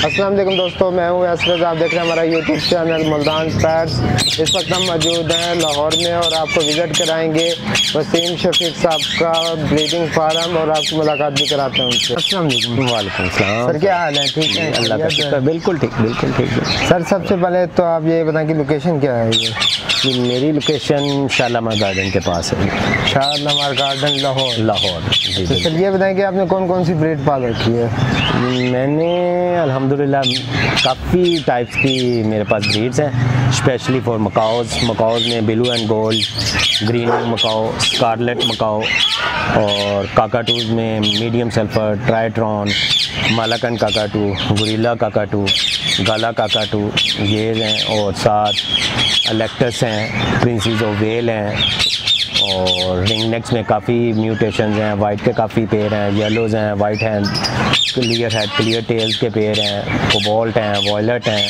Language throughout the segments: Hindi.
अस्सलाम वालेकुम दोस्तों मैं हूँ असरत आप देख रहे हैं हमारा यूट्यूब चैनल मुल्तान पैट्स इस वक्त हम मौजूद हैं लाहौर में और आपको विज़िट कराएँगे वसीम शफीक साहब का ब्रीडिंग फार्म और आपकी मुलाकात भी कराते हैं उनसे। अस्सलाम वालेकुम। सर क्या हाल है? ठीक है? अल्लाह का शुक्र बिल्कुल ठीक बिल्कुल ठीक है सर सबसे पहले तो आप ये बताएँ कि लोकेशन क्या है ये? ये मेरी लोकेशन शालामा गार्डन के पास है। Shalimar garden Lahore. लाहौर जी तो सर ये बताएँ कि आपने कौन कौन सी ब्रीड पाल रखी है। मैंने, अल्हम्दुलिल्लाह, काफ़ी टाइप्स की मेरे पास ब्रीड्स हैं स्पेशली फॉर मकाओज मकाओज में blue and gold green macaw scarlet macaw और काकाटूज में मीडियम सल्फ़र ट्राइट्रॉन मालाकन काकाटू गुरीला काकाटू गाला काकाटू ये हैं, और साथ अलेक्टस हैं प्रिंसेस ऑफ़ वेल हैं, और रिंग नेक्स में काफ़ी म्यूटेशंस हैं वाइट के काफ़ी पेड़ हैं येलोज़ हैं वाइट हैं क्लियर हेड क्लियर टेल्स के पेड़ हैं कोबॉल्ट हैं वॉयलेट हैं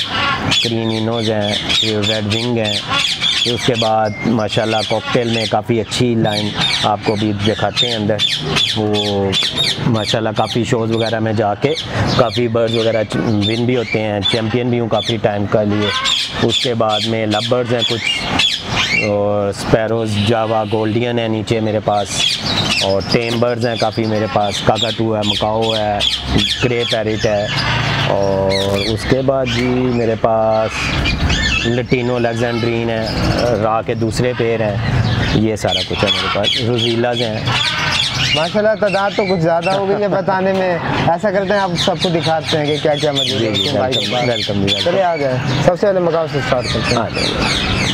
क्रीमिनोज हैं, फिर रेड विंग हैं, फिर उसके बाद माशाल्लाह कॉकटेल में काफ़ी अच्छी लाइन आपको भी दिखाते हैं अंदर। वो माशाल्लाह काफ़ी शोज़ वगैरह में जाके काफ़ी बर्ड्स वगैरह विन भी होते हैं चैम्पियन भी हूँ काफ़ी टाइम का लिए। उसके बाद में लब बर्ड्स हैं कुछ। और स्पैरोज जावा गोल्डियन है नीचे मेरे पास और टेम्बर्स हैं काफ़ी मेरे पास काकाटू है मकाओ है ग्रे पैरिट है और उसके बाद जी मेरे पास लटीनो लेगजेंड्रीन है रा के दूसरे पेड़ हैं ये सारा कुछ है मेरे पास रोजीलाज हैं। माशाल्लाह तादाद तो कुछ ज़्यादा हो गई है बताने में। ऐसा करते हैं आप सबको दिखाते हैं कि क्या क्या मौजूद है। चलिए आ जाए सबसे पहले मकाओ से स्टार्ट करते हैं।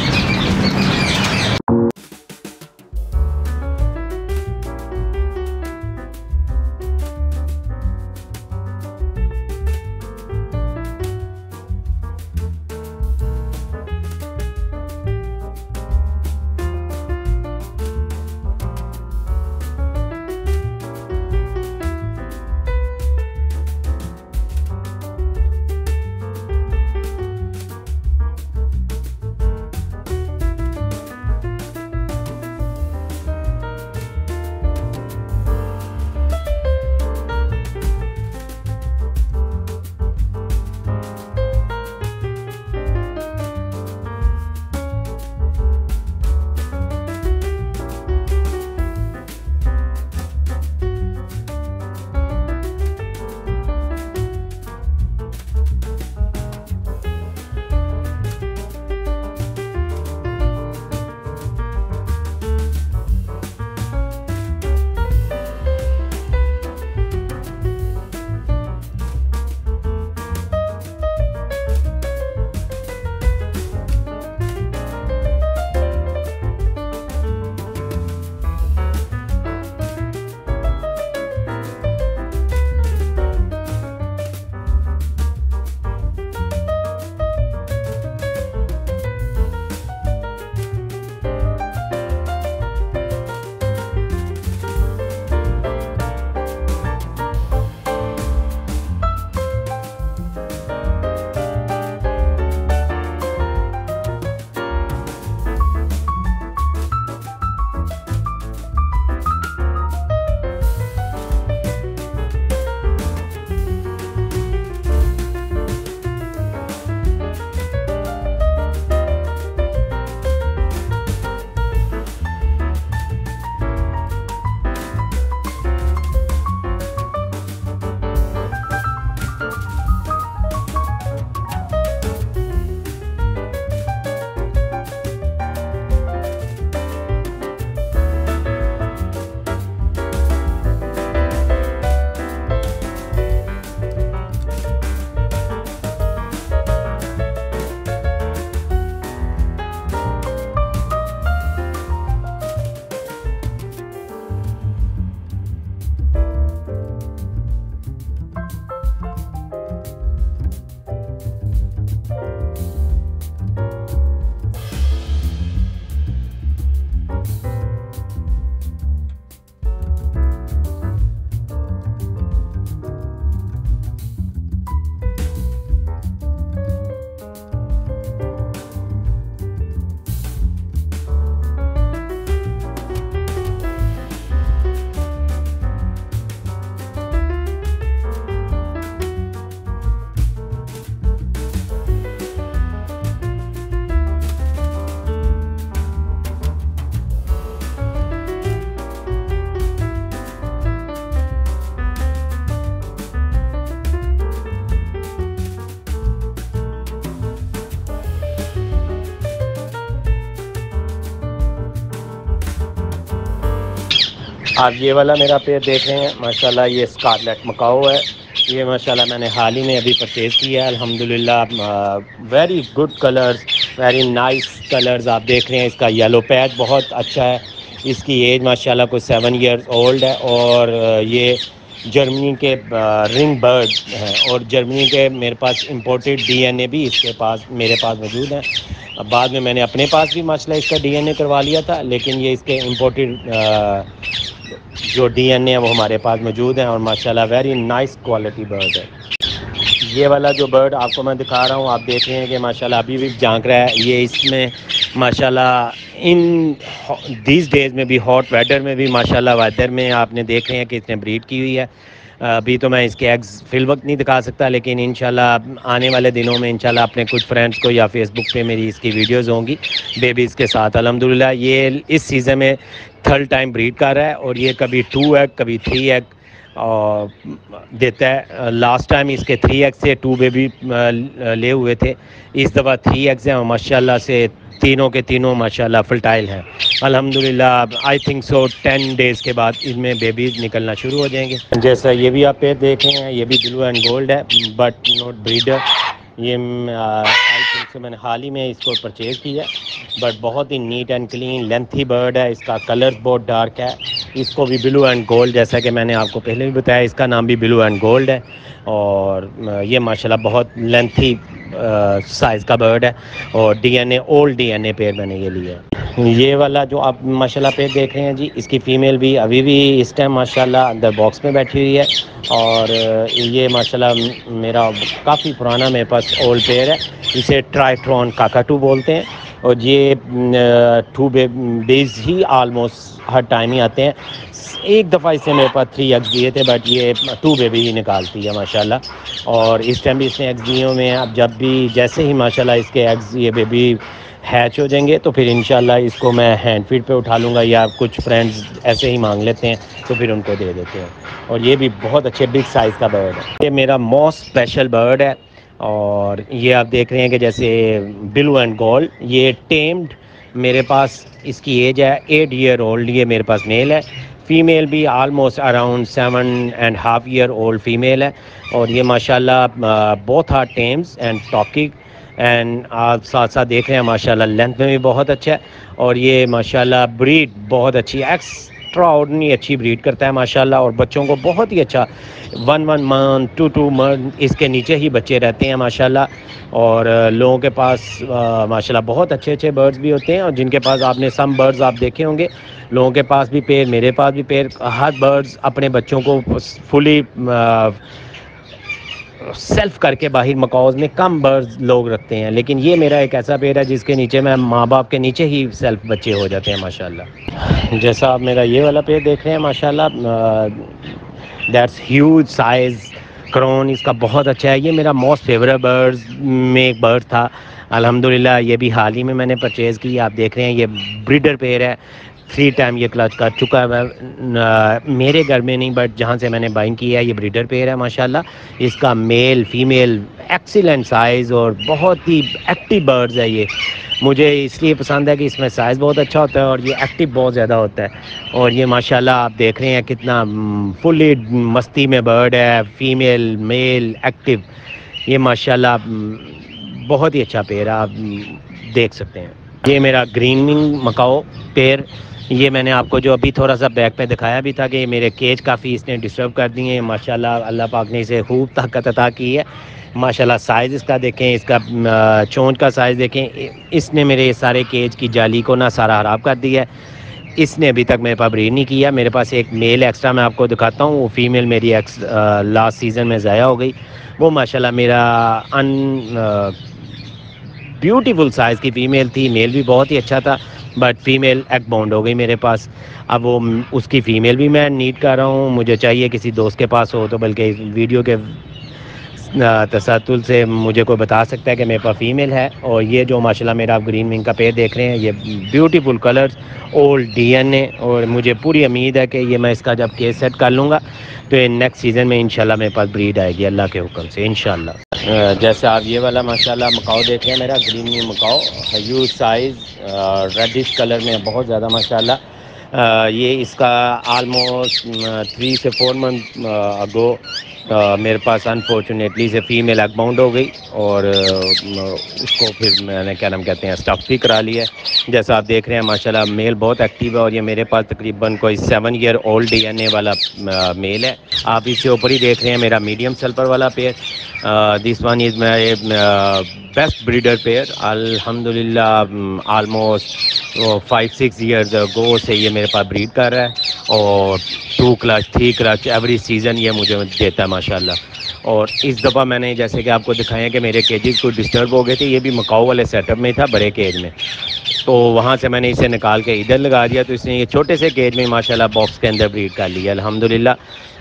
आप ये वाला मेरा पेड़ देख रहे हैं, माशाल्लाह ये स्कारलेट मकाओ है। ये माशाल्लाह मैंने हाल ही में अभी परचेज़ किया है, अल्हम्दुलिल्लाह very good colours very nice colours आप देख रहे हैं। इसका येलो पैच बहुत अच्छा है। इसकी एज माशाल्लाह कोई सेवन ईयर्स ओल्ड है और ये जर्मनी के रिंग बर्ड हैं और जर्मनी के मेरे पास इंपोर्टेड डीएनए भी इसके पास, मेरे पास मौजूद हैं। बाद में मैंने अपने पास भी माशाल्लाह इसका डीएनए करवा लिया था, लेकिन ये इसके इंपोर्टेड जो डीएनए है वो हमारे पास मौजूद है और माशाल्लाह वेरी नाइस क्वालिटी बर्ड है। ये वाला जो बर्ड आपको मैं दिखा रहा हूँ, आप देख रहे हैं कि माशाल्लाह अभी भी झाँक रहा है। ये इसमें माशाल्लाह इन दीज डेज़ में भी हॉट वेदर में भी माशाल्लाह वेदर में आपने देख रहे हैं कि इसने ब्रीड की हुई है। अभी तो मैं इसके एग्स फिल वक्त नहीं दिखा सकता, लेकिन इन आने वाले दिनों में इन अपने कुछ फ्रेंड्स को या फेसबुक पे मेरी इसकी वीडियोज़ होंगी। बेबीज़ के साथ अलहमदिल्ला ये इस सीज़न में थर्ड टाइम ब्रीड कर रहा है और ये कभी टू एग कभी थ्री एग देता है। लास्ट टाइम इसके थ्री एग से टू बेबी ले हुए थे। इस दफ़ा थ्री एग्स हैं माशाल्लाह से तीनों के तीनों, माशाल्लाह फर्टाइल हैं। अल्हम्दुलिल्लाह I think so ten days के बाद इनमें बेबीज निकलना शुरू हो जाएँगे। जैसा ये भी आप पेड़ देख रहे हैं, ये भी ब्लू एंड गोल्ड है बट नोट ब्रीडर ये आई थिंक से मैंने हाल ही में इसको परचेज़ किया बट बहुत ही neat and clean lengthy bird है, इसका कलर बहुत डार्क है। इसको भी ब्लू एंड गोल्ड जैसा कि मैंने आपको पहले भी बताया, इसका नाम भी ब्लू एंड गोल्ड है। और ये, माशाल्लाह, बहुत लेंथी साइज़ का बर्ड है और डीएनए ओल्ड डीएनए पेड़ मैंने ये लिया है। ये वाला जो आप माशाल्लाह पेड़ देख रहे हैं जी, इसकी फ़ीमेल भी अभी भी इस टाइम माशाल्लाह अंदर बॉक्स में बैठी हुई है और ये माशाल्लाह मेरा काफ़ी पुराना मेरे पास ओल्ड पेड़ है, इसे ट्राइट्रॉन काकाटू बोलते हैं। और ये टू बेज ही आलमोस्ट हर टाइम ही आते हैं। एक दफ़ा इससे मेरे पास थ्री एग्स दिए थे बट ये टू बेबी ही निकालती है, माशाल्लाह। और इस टाइम भी इसने एग्स दिए हुए हैं। अब जब भी, जैसे ही माशाल्लाह इसके एग्स ये बेबी हैच हो जाएँगे तो फिर इंशाल्लाह इसको मैं हैंड फ़ीड पे उठा लूँगा या कुछ फ्रेंड्स ऐसे ही मांग लेते हैं तो फिर उनको दे देते हैं। और ये भी बहुत अच्छे बिग साइज़ का बर्ड है। ये मेरा मोस्ट स्पेशल बर्ड है। और ये आप देख रहे हैं कि जैसे ब्लू एंड गोल्ड ये टेम्ड मेरे पास इसकी एज है एट ईयर ओल्ड ये मेरे पास मेल है। फ़ीमेल भी almost around seven and half year old female है। और ये माशाल्लाह बहुत हार टेम्स एंड टॉकिक एंड आप साथ साथ देख रहे हैं, माशाल्लाह लेंथ में भी बहुत अच्छा है। और ये माशाल्लाह ब्रीड बहुत अच्छी एक्स एक्स्ट्रा ऑर्डनी अच्छी ब्रीड करता है, माशाल्लाह, और बच्चों को बहुत ही अच्छा one one month two two month इसके नीचे ही बच्चे रहते हैं, माशाल्लाह। और लोगों के पास माशाल्लाह, बहुत अच्छे अच्छे बर्ड्स भी होते हैं, और जिनके पास आपने सम बर्ड्स आप देखे होंगे, लोगों के पास भी पेड़, मेरे पास भी पेड़, हर बर्ड्स अपने बच्चों को फुली सेल्फ करके बाहर मकाउज में कम बर्ड लोग रखते हैं। लेकिन ये मेरा एक ऐसा पेड़ है जिसके नीचे मैं माँ बाप के नीचे ही सेल्फ बच्चे हो जाते हैं, माशाल्लाह। जैसा आप मेरा ये वाला पेड़ देख रहे हैं, माशाल्लाह दैट्स ह्यूज साइज़ क्रोन इसका बहुत अच्छा है। ये मेरा मोस्ट फेवरेट बर्ड्स में एक बर्ड था। अल्हम्दुलिल्लाह, ये भी हाल ही में मैंने परचेज़ की, आप देख रहे हैं, ये ब्रीडर पेड़ है। थ्री टाइम ये क्लच कर चुका है। मेरे घर में नहीं बट जहाँ से मैंने बाइंग किया है, ये ब्रीडर पेयर है, माशाल्लाह। इसका मेल फीमेल एक्सीलेंट साइज़ और बहुत ही एक्टिव बर्ड्स है ये। मुझे इसलिए पसंद है कि इसमें साइज़ बहुत अच्छा होता है और ये एक्टिव बहुत ज़्यादा होता है। और ये माशाल्लाह आप देख रहे हैं कितना फुली मस्ती में बर्ड है फीमेल मेल एक्टिव ये माशाल्लाह बहुत ही अच्छा पेड़ है, आप देख सकते हैं। ये मेरा ग्रीनिंग मकाओ पेड़। ये मैंने आपको जो अभी थोड़ा सा बैक पे दिखाया भी था कि मेरे केज काफ़ी इसने डिस्टर्ब कर दिए हैं। माशाल्लाह, अल्लाह पाक ने इसे खूब ताकत अता की है। माशाल्लाह साइज़ इसका देखें, इसका चोंच का साइज़ देखें। इसने मेरे सारे केज की जाली को ना सारा ख़राब कर दिया है। इसने अभी तक मेरे पास ब्रीड नहीं किया। मेरे पास एक मेल एक्स्ट्रा मैं आपको दिखाता हूँ। वो फीमेल मेरी एक्स लास्ट सीज़न में ज़ाया हो गई। वो माशाल्लाह मेरा अन ब्यूटीफुल साइज़ की फ़ीमेल थी। मेल भी बहुत ही अच्छा था। बट फीमेल एक बाउंड हो गई मेरे पास। अब वो, उसकी फ़ीमेल भी मैं नीड कर रहा हूँ। मुझे चाहिए किसी दोस्त के पास हो तो बल्कि वीडियो के तसतुल से मुझे कोई बता सकता है कि मेरे पास फ़ीमेल है। और ये जो माशाल्लाह मेरा आप ग्रीन विंग का पेड़ देख रहे हैं, ये ब्यूटीफुल कलर्स ओल्ड डीएनए और मुझे पूरी उम्मीद है कि ये मैं इसका जब केस सेट कर लूँगा तो नेक्स्ट सीज़न में इंशाल्लाह मेरे पास ब्रीड आएगी, अल्लाह के हुक्म से, इंशाल्लाह। जैसे आप ये वाला, माशाल्लाह, मकाओ देख रहे हैं मेरा, green macaw huge size reddish colour में बहुत ज़्यादा, माशाल्लाह। ये इसका आलमोस्ट थ्री से फोर मंथ अगो मेरे पास अनफॉर्चुनेटली से फीमेल अकबाउंड हो गई और उसको फिर मैंने, क्या नाम कहते हैं स्टफ़ भी करा लिया जैसा आप देख रहे हैं, माशाल्लाह मेल बहुत एक्टिव है और ये मेरे पास तकरीबन कोई सेवन ईयर ओल्ड डी वाला मेल है। आप इसके ऊपर ही देख रहे हैं मेरा मीडियम सल्फ़र वाला pair this one is my best breeder pair अल्हम्दुलिल्लाह almost five six years go से ये मेरे पास ब्रीड कर रहा है। और two clutch three clutch every season ये मुझे देता है, माशाल्लाह। और इस दफ़ा मैंने जैसे कि आपको दिखाया कि मेरे केजेस कुछ डिस्टर्ब हो गए थे, ये भी मकाऊ वाले सेटअप में था, बड़े केज में। तो वहाँ से मैंने इसे निकाल के इधर लगा दिया तो इसने ये छोटे से केज में माशाल्लाह बॉक्स के अंदर ब्रीड कर लिया। अल्हम्दुलिल्लाह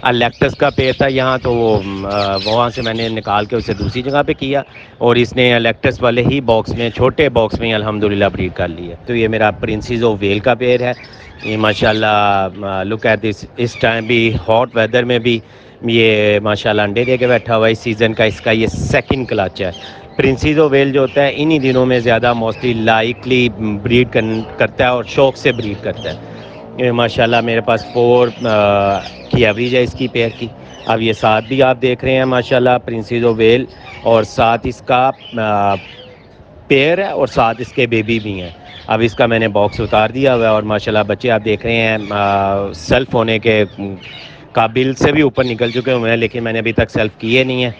अलेक्टस का पेड़ था यहाँ तो वो वहाँ से मैंने निकाल के उसे दूसरी जगह पे किया और इसने अलेक्टस वाले ही बॉक्स में, छोटे बॉक्स में अल्हम्दुलिल्लाह ब्रीड कर लिया। तो ये मेरा प्रिंसिस ऑफ़ वेल का पेड़ है। ये माशाल्लाह लुक एट दिस इस टाइम भी हॉट वेदर में भी ये माशाल्लाह अंडे दे के बैठा हुआ है इस सीज़न का इसका ये सेकंड क्लच है। प्रिंसिस ऑफ़ वेल जो होता है इन्हीं दिनों में ज़्यादा मोस्टली लाइकली ब्रीड करता है और शौक से ब्रीड करता है। माशाल्लाह मेरे पास फोर की एवरेज है इसकी पेयर की। अब ये साथ भी आप देख रहे हैं माशाल्लाह प्रिंसिस वेल और साथ इसका पेयर है और साथ इसके बेबी भी हैं। अब इसका मैंने बॉक्स उतार दिया हुआ है और माशाल्लाह बच्चे आप देख रहे हैं आ, सेल्फ होने के काबिल से भी ऊपर निकल चुके हुए हैं, लेकिन मैंने अभी तक सेल्फ किए नहीं है।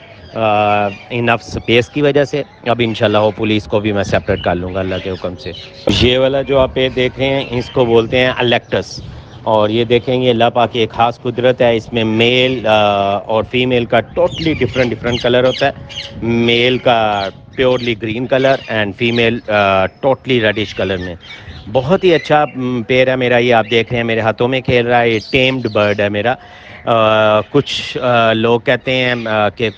इनफ स्पेस की वजह से। अब इंशाल्लाह हो पुलिस को भी मैं सेपरेट कर लूँगा, अल्लाह के हुक्म से। ये वाला जो आप ये देख रहे हैं, इसको बोलते हैं अलेक्टस और ये देखेंगे, अल्लाह पा की एक ख़ास कुदरत है, इसमें मेल और फीमेल का टोटली डिफरेंट डिफरेंट कलर होता है। मेल का purely green colour and female totally reddish colour में। बहुत ही अच्छा पेड़ है मेरा, ये आप देख रहे हैं, मेरे हाथों में खेल रहा है, ये टेम्ड बर्ड है मेरा। कुछ लोग कहते हैं कि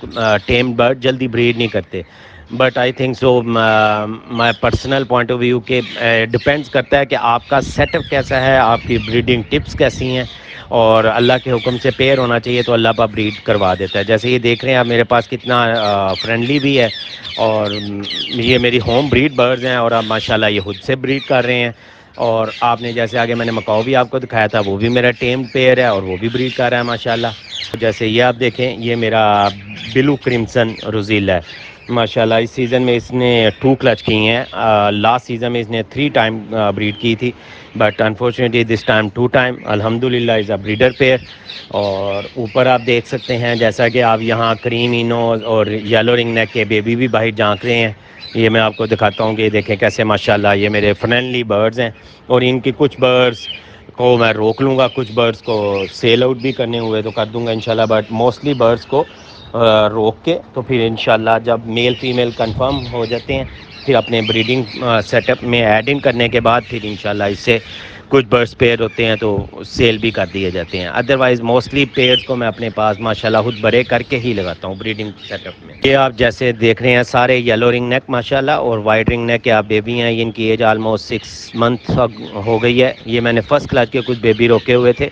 टेम बर्ड जल्दी ब्रीड नहीं करते। But I think so my personal point of view के डिपेंड्स करता है कि आपका सेटअप कैसा है, आपकी ब्रीडिंग टिप्स कैसी हैं, और अल्लाह के हुक्म से पेयर होना चाहिए तो अल्लाह पाक ब्रीड करवा देता है। जैसे ये देख रहे हैं आप, मेरे पास कितना फ्रेंडली भी है, और ये मेरी होम ब्रीड बर्ड्स हैं, और आप माशाल्लाह ये खुद से ब्रीड कर रहे हैं। और आपने जैसे आगे मैंने मकाओ भी आपको दिखाया था, वो भी मेरा टेम पेयर है और वो भी ब्रीड कर रहा है, माशाल्लाह। जैसे ये आप देखें, ये मेरा बिलू क्रिम्सन रोजील है। माशाल्लाह, इस सीज़न में इसने टू क्लच की हैं। लास्ट सीज़न में इसने थ्री टाइम ब्रीड की थी but unfortunately this time two time अल्हम्दुलिल्लाह इज़ अ ब्रीडर पेयर और ऊपर आप देख सकते हैं, जैसा कि आप यहाँ क्रीम इनो और येलो रिंग नेक के बेबी भी बाहर झाँक रहे हैं। ये मैं आपको दिखाता हूँ कि ये देखें कैसे माशाल्लाह ये मेरे फ्रेंडली बर्ड्स हैं और इनकी कुछ बर्ड्स को मैं रोक लूँगा, कुछ बर्ड्स को सेल आउट भी करने हुए तो कर दूँगा इन बट मोस्टली बर्ड्स को रोक के तो फिर इन जब मेल फीमेल कन्फर्म हो जाते हैं, फिर अपने ब्रीडिंग सेटअप में एड इन करने के बाद फिर इन इससे कुछ बर्ड्स पेयर होते हैं तो सेल भी कर दिए जाते हैं। अदरवाइज़ मोस्टली पेयर को मैं अपने पास, माशाल्लाह, खुद बड़े करके ही लगाता हूँ ब्रीडिंग सेटअप में। ये आप जैसे देख रहे हैं, सारे येलो रिंग नेक माशाल्लाह, और वाइट रिंग नेक के आप बेबी हैं, इनकी एज आलमोस्ट सिक्स मंथ हो गई है। ये मैंने फ़र्स्ट क्लास के कुछ बेबी रोके हुए थे,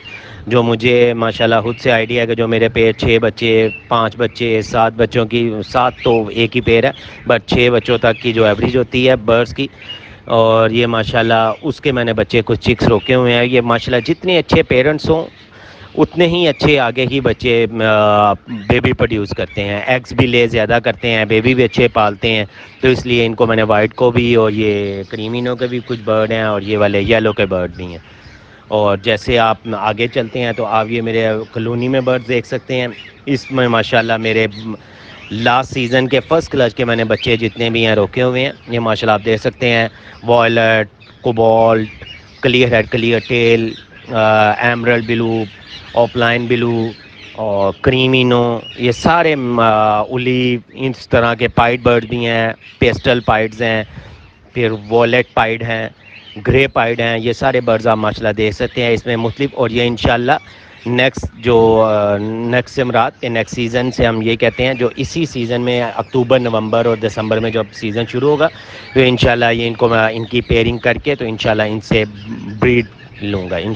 जो मुझे, माशाल्लाह, खुद से आइडिया है कि जो मेरे पेड़ छः बच्चे, पाँच बच्चे, सात बच्चों की, सात तो एक ही पेड़ है बट छः बच्चों तक की जो एवरेज होती है बर्ड्स की। और ये माशाल्लाह, उसके मैंने बच्चे कुछ चिक्स रोके हुए हैं। ये माशाल्लाह, जितने अच्छे पेरेंट्स हों, उतने ही अच्छे आगे ही बच्चे बेबी प्रोड्यूस करते हैं। एग्स भी ले ज़्यादा करते हैं बेबी भी अच्छे पालते हैं। तो इसलिए इनको मैंने वाइट को भी और ये क्रीमिनो के भी कुछ बर्ड हैं और ये वाले येलो के बर्ड भी हैं। और जैसे आप आगे चलते हैं तो आप ये मेरे कलोनी में बर्ड देख सकते हैं। इसमें माशाल्लाह मेरे लास्ट सीज़न के फ़र्स्ट क्लच के मैंने बच्चे जितने भी हैं, रोके हुए हैं। ये माशाल्लाह आप देख सकते हैं। Violet cobalt clear head clear tail emerald blue opaline blue और क्रीमिनो ये सारे उली, इस तरह के पाइट बर्ड भी हैं पेस्टल पाइड्स हैं, फिर वॉलेट पाइड हैं ग्रे पाइड हैं, ये सारे बर्ड्स आप माशाल्लाह देख सकते हैं इसमें मुख्तलिफ़ और ये इंशाल्लाह नेक्स्ट जो नेक्स्ट जमरात के नेक्स्ट सीज़न से हम ये कहते हैं, जो इसी सीज़न में अक्टूबर, नवंबर और दिसंबर में जब सीज़न शुरू होगा तो इन ये इनको मैं, इनकी पेयरिंग करके तो इन इनसे ब्रीड लूँगा इन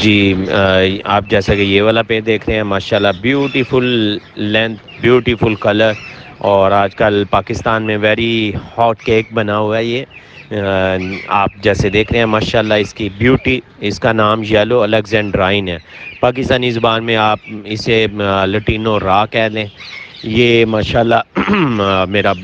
जी आप जैसा कि ये वाला पेड़ देख रहे हैं, माशाल्लाह ब्यूटीफुल लेंथ ब्यूटीफुल कलर और आजकल पाकिस्तान में वेरी हॉट केक बना हुआ है ये। आप जैसे देख रहे हैं, माशाल्लाह इसकी ब्यूटी, इसका नाम येलो अलेक्जेंड्राइन है। पाकिस्तानी ज़बान में आप इसे लटीनो रा कह लें। ये माशाल्लाह मेरा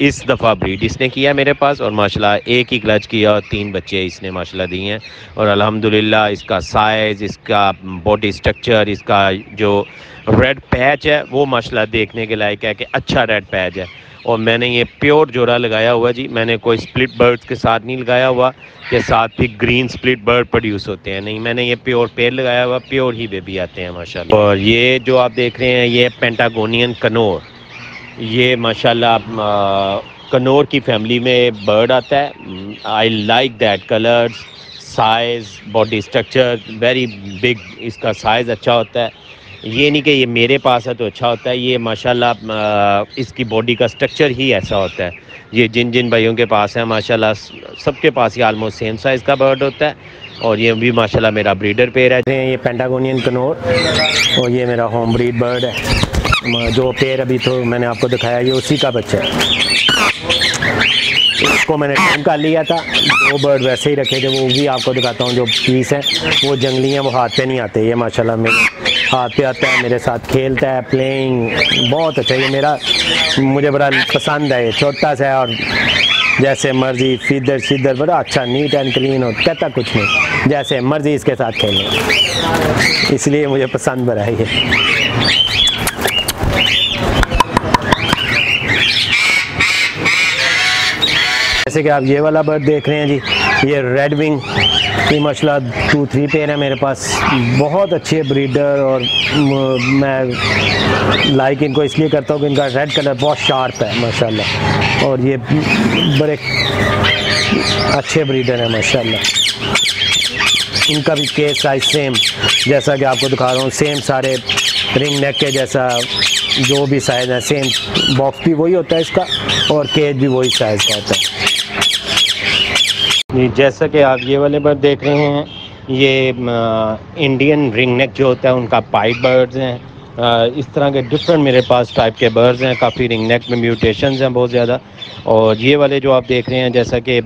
इस दफ़ा ब्रीड इसने किया मेरे पास और माशाल्लाह एक ही क्लच किया और तीन बच्चे इसने माशाल्लाह दिए हैं। और अल्हम्दुलिल्लाह इसका साइज़, इसका बॉडी स्ट्रक्चर, इसका जो रेड पैच है, वो माशाल्लाह देखने के लायक है कि अच्छा रेड पैच है। और मैंने ये प्योर जोड़ा लगाया हुआ जी। मैंने कोई स्प्लिट बर्ड्स के साथ नहीं लगाया हुआ के साथ भी ग्रीन स्प्लिट बर्ड प्रोड्यूस होते हैं। नहीं, मैंने ये प्योर पेड़ लगाया हुआ प्योर ही बेबी आते हैं, माशाल्लाह। और ये जो आप देख रहे हैं, ये पेंटागोनियन कनोर ये माशाल्लाह कनोर की फैमिली में बर्ड आता है। I like that colours size body structure very big इसका साइज़ अच्छा होता है। ये नहीं कि ये मेरे पास है तो अच्छा होता है, ये माशाल्लाह इसकी बॉडी का स्ट्रक्चर ही ऐसा होता है। ये जिन जिन भाइयों के पास है, माशाल्लाह सबके पास ही आलमोस्ट सेम साइज़ का बर्ड होता है और ये भी माशाल्लाह मेरा ब्रीडर पेयर है। ये पेंटागोनियन कनोर और ये मेरा होम ब्रीड बर्ड है। जो पेयर अभी तो मैंने आपको दिखाया, ये उसी का बच्चा है। इसको मैंने टाइम कर लिया था। वो बर्ड वैसे ही रखे थे, वो भी आपको दिखाता हूँ, जो पीस है, वो जंगली हैं, वो हाथ पे नहीं आते, ये माशाल्लाह मेरे पे आता है, मेरे साथ खेलता है प्लेइंग बहुत अच्छा ये मेरा, मुझे बड़ा पसंद है, ये छोटा सा है और जैसे मर्ज़ी फिदर शिदर बड़ा अच्छा नीट एंड क्लीन हो कहता कुछ नहीं। जैसे मर्ज़ी इसके साथ खेलें। इसलिए मुझे पसंद बड़ा है ये। जैसे कि आप ये वाला बर्ड देख रहे हैं जी, ये रेड विंग ये मसला टू थ्री पेयर है मेरे पास। बहुत अच्छे ब्रीडर और, मैं लाइक इनको इसलिए करता हूँ कि इनका रेड कलर बहुत शार्प है, माशाल्लाह। और ये बड़े अच्छे ब्रीडर हैं, माशाल्लाह। इनका भी केस साइज़ सेम जैसा कि आपको दिखा रहा हूँ सेम सारे रिंग नेक के जैसा जो भी साइज़ है सेम बॉक्स भी वही होता है इसका और केज भी वही साइज़ का होता है। जैसा कि आप ये वाले बर्ड देख रहे हैं, ये इंडियन रिंग नेक जो होता है, उनका पाइप बर्ड्स हैं। इस तरह के डिफरेंट मेरे पास टाइप के बर्ड्स हैं, काफ़ी रिंग नेक में म्यूटेशन हैं बहुत ज़्यादा। और ये वाले जो आप देख रहे हैं, जैसा कि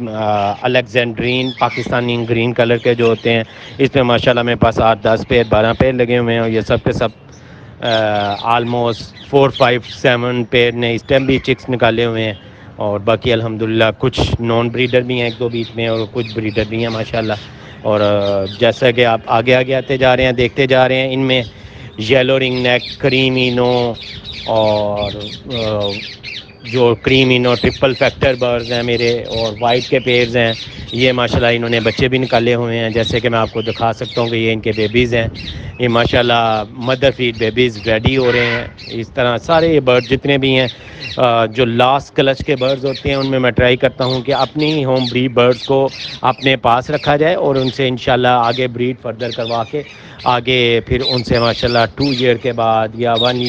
अलेक्जेंड्रीन पाकिस्तानी ग्रीन कलर के जो होते हैं, इसमें माशाल्लाह मेरे पास आठ, दस पेड़, बारह पेड़ लगे हुए हैं और ये सब के सब आलमोस्ट फोर फाइव सेवन पेड़ ने इस टाइम भी चिक्स निकाले हुए हैं। और बाकी अल्हम्दुलिल्लाह, कुछ नॉन ब्रीडर भी हैं एक दो बीच में और कुछ ब्रीडर भी हैं, माशाल्लाह। और जैसा कि आप आगे आगे आते जा रहे हैं, देखते जा रहे हैं, इनमें येलो रिंग नेक क्रीम इनो और जो क्रीम इनो ट्रिपल फैक्टर बर्ड्स हैं मेरे और वाइट के पेयर्स हैं, ये माशाल्लाह इन्होंने बच्चे भी निकाले हुए हैं। जैसे कि मैं आपको दिखा सकता हूँ कि ये इनके बेबीज़ हैं। ये माशाल्लाह मदर फ़ीड बेबीज़ रेडी हो रहे हैं। इस तरह सारे ये बर्ड जितने भी हैं जो लास्ट क्लच के बर्ड्स होते हैं, उनमें मैं ट्राई करता हूँ कि अपनी होम ब्रीड बर्ड्स को अपने पास रखा जाए और उनसे इन आगे ब्रीड फर्दर करवा के आगे फिर उनसे माशाल्लाह टू ईयर के बाद या one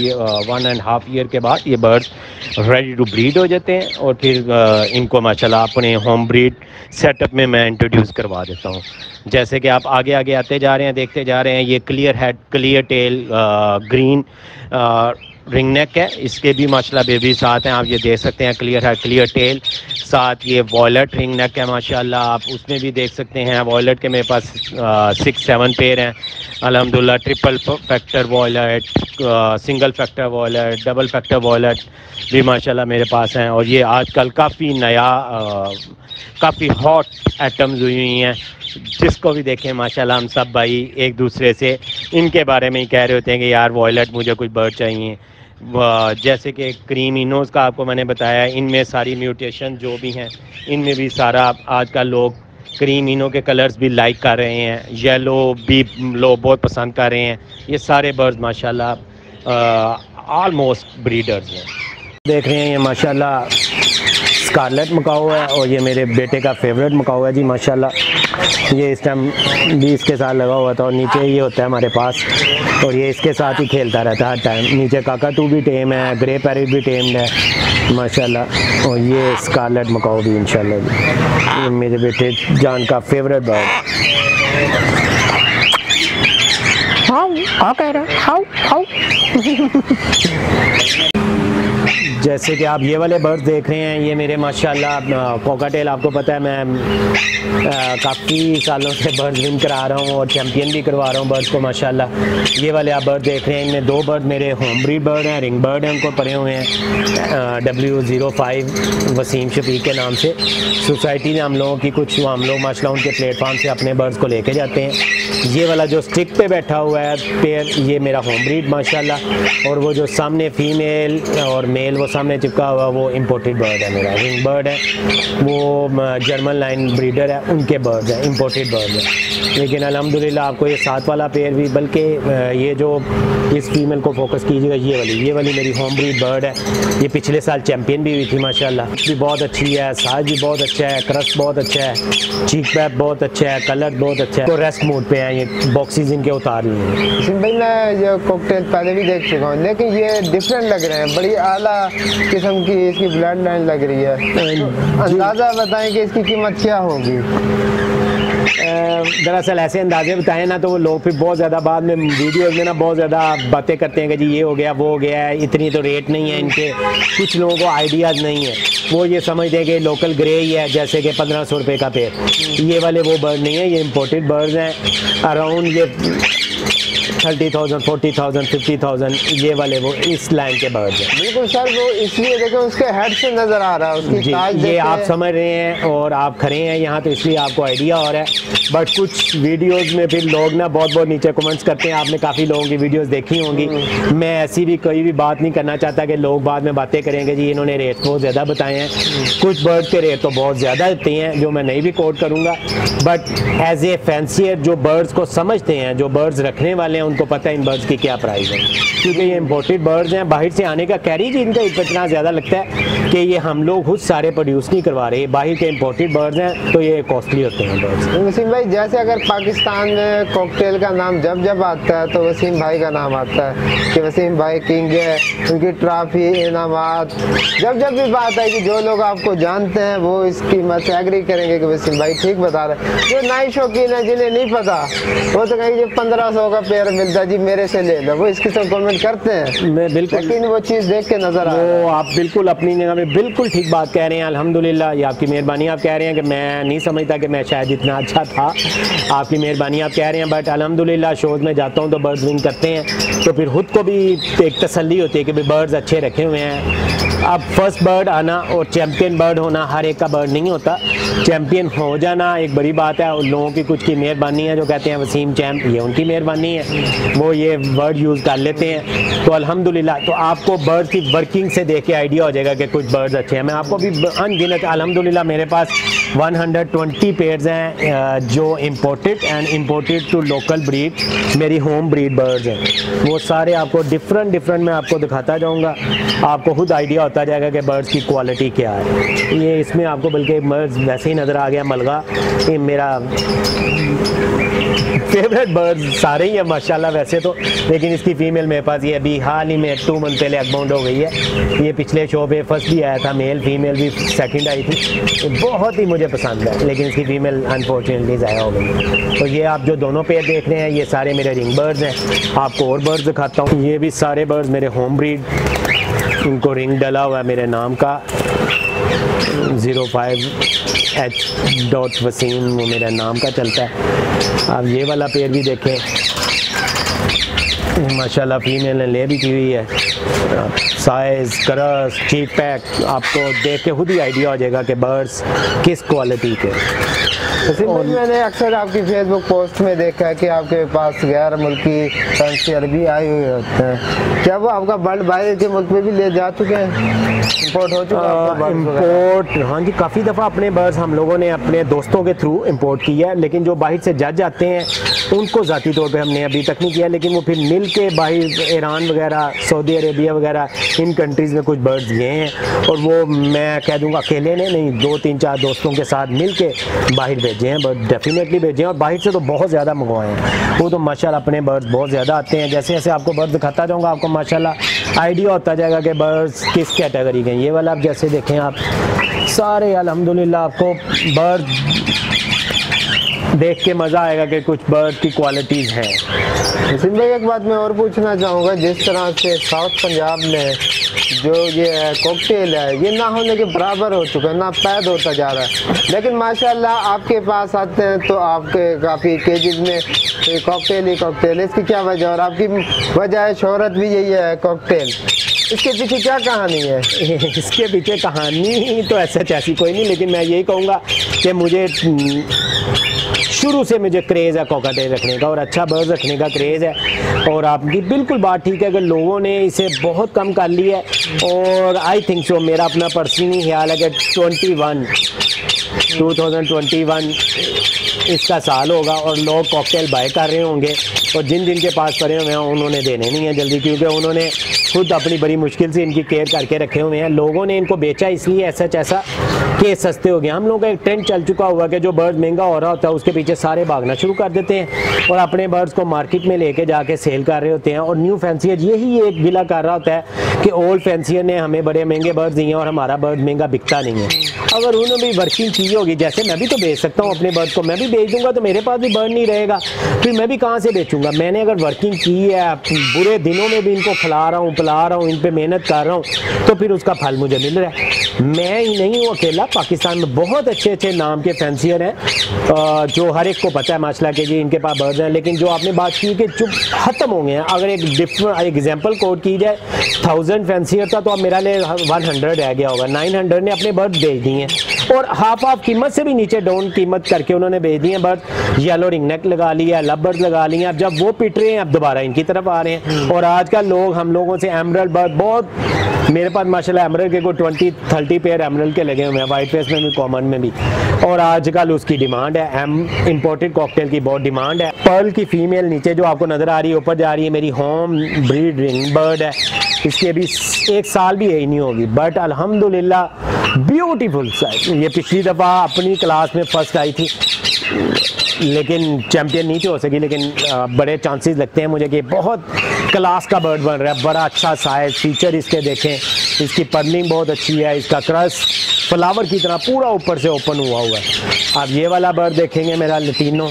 one and half year के बाद ये बर्ड्स रेडी टू ब्रीड हो जाते हैं और फिर इनको माशाल्लाह अपने होम ब्रीड सेटअप में मैं इंट्रोड्यूस करवा देता हूँ। जैसे कि आप आगे आगे आते जा रहे हैं, देखते जा रहे हैं, ये clear head clear tail green ring neck है, इसके भी माशाल्लाह बेबी साथ हैं, आप ये देख सकते हैं क्लियर है क्लियर टेल साथ ये वॉलेट रिंग नेक है माशाल्लाह, आप उसमें भी देख सकते हैं वॉलेट के मेरे पास सिक्स सेवन पेयर हैं अल्हम्दुलिल्लाह triple factor violet single factor violet double factor violet भी माशाल्लाह मेरे पास हैं, और ये आजकल काफ़ी नया काफ़ी हॉट आइटम्स हुई हुई हैं। जिसको भी देखें, माशाल्लाह हम सब भाई एक दूसरे से इनके बारे में ही कह रहे होते हैं कि यार वॉयलेट मुझे कुछ बर्ड चाहिए। जैसे कि क्रीम इनोज का आपको मैंने बताया, इनमें सारी म्यूटेशन जो भी हैं, इनमें भी सारा आजकल लोग क्रीम इनो के कलर्स भी लाइक कर रहे हैं। येलो भी लोग बहुत पसंद कर रहे हैं। ये सारे बर्ड्स माशाल्लाह आलमोस्ट ब्रीडर्स हैं। देख रहे हैं ये माशाल्लाह स्कारलेट मकाओ है और ये मेरे बेटे का फेवरेट मकाओ है जी, माशाल्लाह। ये इस टाइम भी इसके साथ लगा हुआ था और नीचे ये होता है हमारे पास। और ये इसके साथ ही खेलता रहता है हर टाइम नीचे काका टू भी टेम है ग्रे पैरिट भी टेम्ड है, माशाल्लाह। और ये स्कारलेट मकाओ भी इंशाल्लाह ये मेरे बेटे जान का फेवरेट बर्ड हाउ हाउ कह रहा हाउ हाउ। जैसे कि आप ये वाले बर्ड्स देख रहे हैं, ये मेरे माशाल्लाह कोकाटेल आपको पता है, मैं काफ़ी सालों से बर्ड्स विन करा रहा हूँ और चैम्पियन भी करवा रहा हूँ बर्ड्स को, माशाल्लाह। ये वाले आप बर्ड देख रहे हैं, इनमें दो बर्ड मेरे होम ब्रीड बर्ड हैं रिंग बर्ड हैं, उनको पड़े हुए हैं W zero five Waseem Shafiq के नाम से। सोसाइटी ने हम लोगों की कुछ, हम लोग माशा उनके प्लेटफॉर्म से अपने बर्ड्स को लेके जाते हैं। ये वाला जो स्टिक पे बैठा हुआ है पेयर ये मेरा होम ब्रीड माशाल्लाह। और वो जो सामने फीमेल और मेल वो सामने चिपका हुआ वो इम्पोर्टेड बर्ड है मेरा। रिंग बर्ड है। वो जर्मन लाइन ब्रीडर है। उनके बर्ड है इम्पोर्टेड बर्ड है। लेकिन अलहमदिल्ला आपको ये सात वाला पेयर भी, बल्कि ये जो इस फीमेल को फोकस कीजिएगा, ये वाली ये वाली मेरी होम ब्रीड बर्ड है। ये पिछले साल चैम्पियन भी हुई थी, माशाल्लाह। भी बहुत अच्छी है साइज़ भी बहुत अच्छा है क्रस्ट बहुत अच्छा है चीक पैप बहुत अच्छा है कलर बहुत अच्छा है। तो रेस्ट मोड पे हैं ये बॉक्सेस इनके उतार लिए। भाई मैं ये कॉकटेल पहले भी देख चुका हूँ, लेकिन ये डिफरेंट लग रहे हैं, बड़ी आला किस्म की इसकी ब्लड लाइन लग रही है। तो अंदाज़ा बताएँ कि इसकी कीमत क्या होगी? दरअसल ऐसे अंदाजे बताएँ ना तो वो लोग फिर बहुत ज़्यादा बाद में वीडियो में ना बहुत ज़्यादा बातें करते हैं कि जी ये हो गया वो हो गया है इतनी तो रेट नहीं है इनके कुछ लोगों को आइडियाज़ नहीं है। वो ये समझते हैं कि लोकल ग्रे ही है जैसे कि पंद्रह सौ रुपये का पेड़। ये वाले वो बर्ड नहीं है ये इम्पोर्टेड बर्ड्स हैं। अराउंड ये thirty thousand forty thousand fifty thousand ये वाले वो इस लाइन के बर्ड हैं। बिल्कुल सर वो इसलिए देखो उसके हेड से नज़र आ रहा है उसकी जी ये आप समझ रहे हैं और आप खड़े हैं यहाँ तो इसलिए आपको आइडिया हो रहा है। बट कुछ वीडियोस में फिर लोग ना बहुत बहुत नीचे कमेंट्स करते हैं। आपने काफ़ी लोगों की वीडियोस देखी होंगी। हम्म। मैं ऐसी भी कोई भी बात नहीं करना चाहता कि लोग बाद में बातें करेंगे जी इन्होंने रेट बहुत ज़्यादा बताए हैं। कुछ बर्ड के रेट तो बहुत ज़्यादा देते हैं जो मैं नहीं भी कोट करूँगा। बट एज ए फैंसियर जो बर्ड्स को समझते हैं जो बर्ड्स रखने वाले हैं उनको पता है इन बर्ड्स की क्या प्राइस है। क्योंकि ये इम्पोर्टेड बर्ड्स हैं, बाहर से आने का कैरीज इनका इतना ज़्यादा लगता है कि ये हम लोग खुद सारे प्रोड्यूस नहीं करवा रहे, बाहर के इम्पोर्टेड बर्ड्स हैं तो ये कॉस्टली होते हैं बर्ड्स वसीम भाई, जैसे अगर पाकिस्तान में कॉकटेल का नाम जब जब आता है तो वसीम भाई का नाम आता है कि वसीम भाई किंग है, उनकी ट्रॉफी इनाम जब जब भी बात है कि जो लोग आपको जानते हैं, वो इसकी मत एग्री करेंगे कि वसीम भाई ठीक बता रहे जो नए शौकीन है, जिन्हें नहीं पता, वो तो कहेंगे पंद्रह सौ का पेयर मिलता जी मेरे से ले लो वो इसकी सब कमेंट करते हैं। मैं बिल्कुल लेकिन वो चीज़ देख के नज़र आ वो आप बिल्कुल अपनी जगह में बिल्कुल ठीक बात कह रहे हैं अल्हम्दुलिल्लाह ये आपकी मेहरबानी आप कह रहे हैं कि मैं नहीं समझता कि मैं शायद इतना अच्छा था। आपकी मेहरबानी आप कह रहे हैं बट अलहमदिल्ला शोज़ में जाता हूँ तो बर्ड्स विन करते हैं। तो फिर खुद को भी एक तसली होती है कि भाई बर्ड्स अच्छे रखे हुए हैं। अब फ़र्स्ट बर्ड आना और चैम्पियन बर्ड होना हर एक का बर्ड नहीं होता। चैम्पियन हो जाना एक बड़ी बात है। उन लोगों की कुछ की मेहरबानी है जो कहते हैं वसीम चैम्प ये उनकी मेहरबानी है। वो ये वर्ड यूज़ कर लेते हैं। तो अल्हम्दुलिल्लाह तो आपको बर्ड की वर्किंग से देख के आइडिया हो जाएगा कि कुछ बर्ड्स अच्छे हैं। मैं आपको भी अनगिनत अलहमदिल्ला मेरे पास 120 पेयर्स हैं जो imported and imported to local breed मेरी होम ब्रीड बर्ड्स हैं। वो सारे आपको डिफरेंट डिफरेंट मैं आपको दिखाता जाऊँगा। आपको खुद आइडिया होता जाएगा कि बर्ड्स की क्वालिटी क्या है। ये इसमें आपको बल्कि बर्ड्स वैसे ही नज़र आ गया, मलगा। ये मेरा फेवरेट बर्ड सारे ही हैं, माशाल्लाह वैसे तो। लेकिन इसकी फ़ीमेल मेरे पास ये अभी हाल ही में टू मंथ पहले अकाउंट हो गई है। ये पिछले शो पे फ़र्स्ट भी आया था मेल फीमेल भी सेकंड आई थी। बहुत ही मुझे पसंद है, लेकिन इसकी फ़ीमेल अनफॉर्चुनेटली ज़ाया हो गई तो ये आप जो दोनों पेयर देख रहे हैं, ये सारे मेरे रिंग बर्ड्स हैं। आपको और बर्ड्स दिखाता हूँ। ये भी सारे बर्ड्स मेरे होम ब्रीड इनको रिंग डला हुआ है मेरे नाम का। Zero five H dot Waseem वो मेरा नाम का चलता है। आप ये वाला पेड़ भी देखें। माशाल्लाह फीमेल ने ले भी की हुई है। साइज़ करस चीक पैक आपको देख के खुद ही आइडिया हो जाएगा कि बर्ड्स किस क्वालिटी के। और मैंने अक्सर आपकी फेसबुक पोस्ट में देखा है कि आपके पास गैर मुल्की करेंसी अरबी आई हुई होते हैं। क्या वो आपका बर्ड बाहर के मुल्क में भी ले जा चुके हैं? इम्पोर्ट हो चुका है इम्पोर्ट हाँ जी काफ़ी दफ़ा अपने बर्ड्स हम लोगों ने अपने दोस्तों के थ्रू इम्पोर्ट किया है लेकिन जो बाहर से जज आते हैं उनको ज़ाती तौर पर हमने अभी तक नहीं किया लेकिन वो फिर मिल के बाहर ईरान वगैरह सऊदी अरेबिया वगैरह इन कंट्रीज़ में कुछ बर्ड्स गए हैं और वो मैं कह दूँगा अकेले ने नहीं दो तीन चार दोस्तों के साथ मिल के बाहर भेजे हैं बट डेफिनेटली भेजे हैं और बाहर से तो बहुत ज़्यादा मंगवाए हैं। वो तो माशाल्लाह अपने बर्ड्स बहुत ज़्यादा आते हैं। जैसे जैसे आपको बर्ड दिखाता जाऊँगा, आपको माशाल्लाह आइडिया होता जाएगा कि बर्ड्स किस कैटेगरी के हैं। ये वाला आप जैसे देखें आप, सारे अल्हम्दुलिल्लाह आपको बर्ड देख के मज़ा आएगा कि कुछ बर्ड की क्वालिटीज़ हैं। सिंह भाई एक बात मैं और पूछना चाहूँगा, जिस तरह से साउथ पंजाब में जो ये कॉकटेल है, ये ना होने के बराबर हो चुका है, ना पैद होता जा रहा है। लेकिन माशाल्लाह आपके पास आते हैं तो आपके काफ़ी केजेज में कॉकटेल ही कॉकटेल इसकी क्या वजह? और आपकी वजह है शहरत भी यही है कॉकटेल इसके पीछे क्या कहानी है? इसके पीछे कहानी तो ऐसा ऐसी कोई नहीं, लेकिन मैं यही कहूँगा कि मुझे शुरू से मुझे क्रेज़ है कोकाटेल रखने का और अच्छा बर्ड रखने का क्रेज़ है। और आपकी बिल्कुल बात ठीक है, अगर लोगों ने इसे बहुत कम कर लिया है और आई थिंक सो मेरा अपना पर्सनली ख्याल है कि twenty one two thousand twenty one इसका साल होगा और लोग कॉकटेल बाय कर रहे होंगे और जिन जिन के पास पड़े हुए हैं, उन्होंने देने नहीं है जल्दी क्योंकि उन्होंने खुद अपनी बड़ी मुश्किल से इनकी केयर करके रखे हुए हैं। लोगों ने इनको बेचा इसलिए ऐसा ऐसा कि सस्ते हो गए। हम लोगों का एक ट्रेंड चल चुका हुआ कि जो बर्ड महँगा हो रहा होता है, उसके पीछे सारे भागना शुरू कर देते हैं और अपने बर्ड्स को मार्केट में लेके जाके सेल कर रहे होते हैं। और न्यू फैंसियर यही एक गिला कर रहा होता है कि ओल्ड फैंसियर ने हमें बड़े महँगे बर्ड्स दिए हैं और हमारा बर्ड महँगा बिकता नहीं है। अगर उन्होंने भी वर्किंग की होगी, जैसे मैं भी तो बेच सकता हूँ अपने बर्ड को, मैं भी बेच दूँगा तो मेरे पास भी बर्ड नहीं रहेगा। फिर मैं भी कहाँ से बेचूँगा? मैंने अगर वर्किंग की है बुरे दिनों में भी इनको खिला रहा हूँ, पिला रहा हूँ, इन पर मेहनत कर रहा हूँ तो फिर उसका फल मुझे मिल रहा है। मैं ही नहीं हूँ अकेला पाकिस्तान में बहुत अच्छे अच्छे नाम के फैंसियर हैं। जो हर एक को पता है माशला के जी, इनके पास बर्ड हैं। लेकिन जो आपने बात की कि जो ख़त्म हो गए हैं। अगर एक डिफरेंट एग्ज़ाम्पल कोड की जाए थाउज़ेंड फैंसियर था तो अब मेरा लिए वन हंड्रेड रह गया होगा। नाइन हंड्रेड ने अपने बर्ड भेज दिए हैं। और हाफ़ हाफ़ कीमत से भी नीचे डाउन कीमत करके उन्होंने भेज दी है बर्ड येलो रिंग नेक लगा लिया लबर्ड लगा लिया अब जब वो पिट रहे हैं अब दोबारा इनकी तरफ़ आ रहे हैं। और आजकल लोग हम लोगों से एमरल बर्ड बहुत मेरे पास माशाल्लाह एमरल के कोई ट्वेंटी थर्टी पेयर एमरल के लगे हुए हैं वाइट फेस में भी कॉमन में भी। और आजकल उसकी डिमांड है एम इम्पोर्टेड कॉकटेल की बहुत डिमांड है। पर्ल की फीमेल नीचे जो आपको नज़र आ रही है ऊपर जा रही है मेरी होम ब्रीड रिंग बर्ड है। इसकी अभी एक साल भी यही नहीं होगी बट अल्हम्दुलिल्लाह ब्यूटीफुल ये पिछली दफ़ा अपनी क्लास में फ़र्स्ट आई थी। लेकिन चैम्पियन नहीं तो हो सकी, लेकिन बड़े चांसेस लगते हैं मुझे कि बहुत क्लास का बर्ड बन रहा है। बड़ा अच्छा साइज़ फीचर इसके देखें। इसकी पर्निंग बहुत अच्छी है, इसका क्रस फ्लावर की तरह पूरा ऊपर से ओपन हुआ हुआ है। अब ये वाला बर्ड देखेंगे मेरा लतीनो।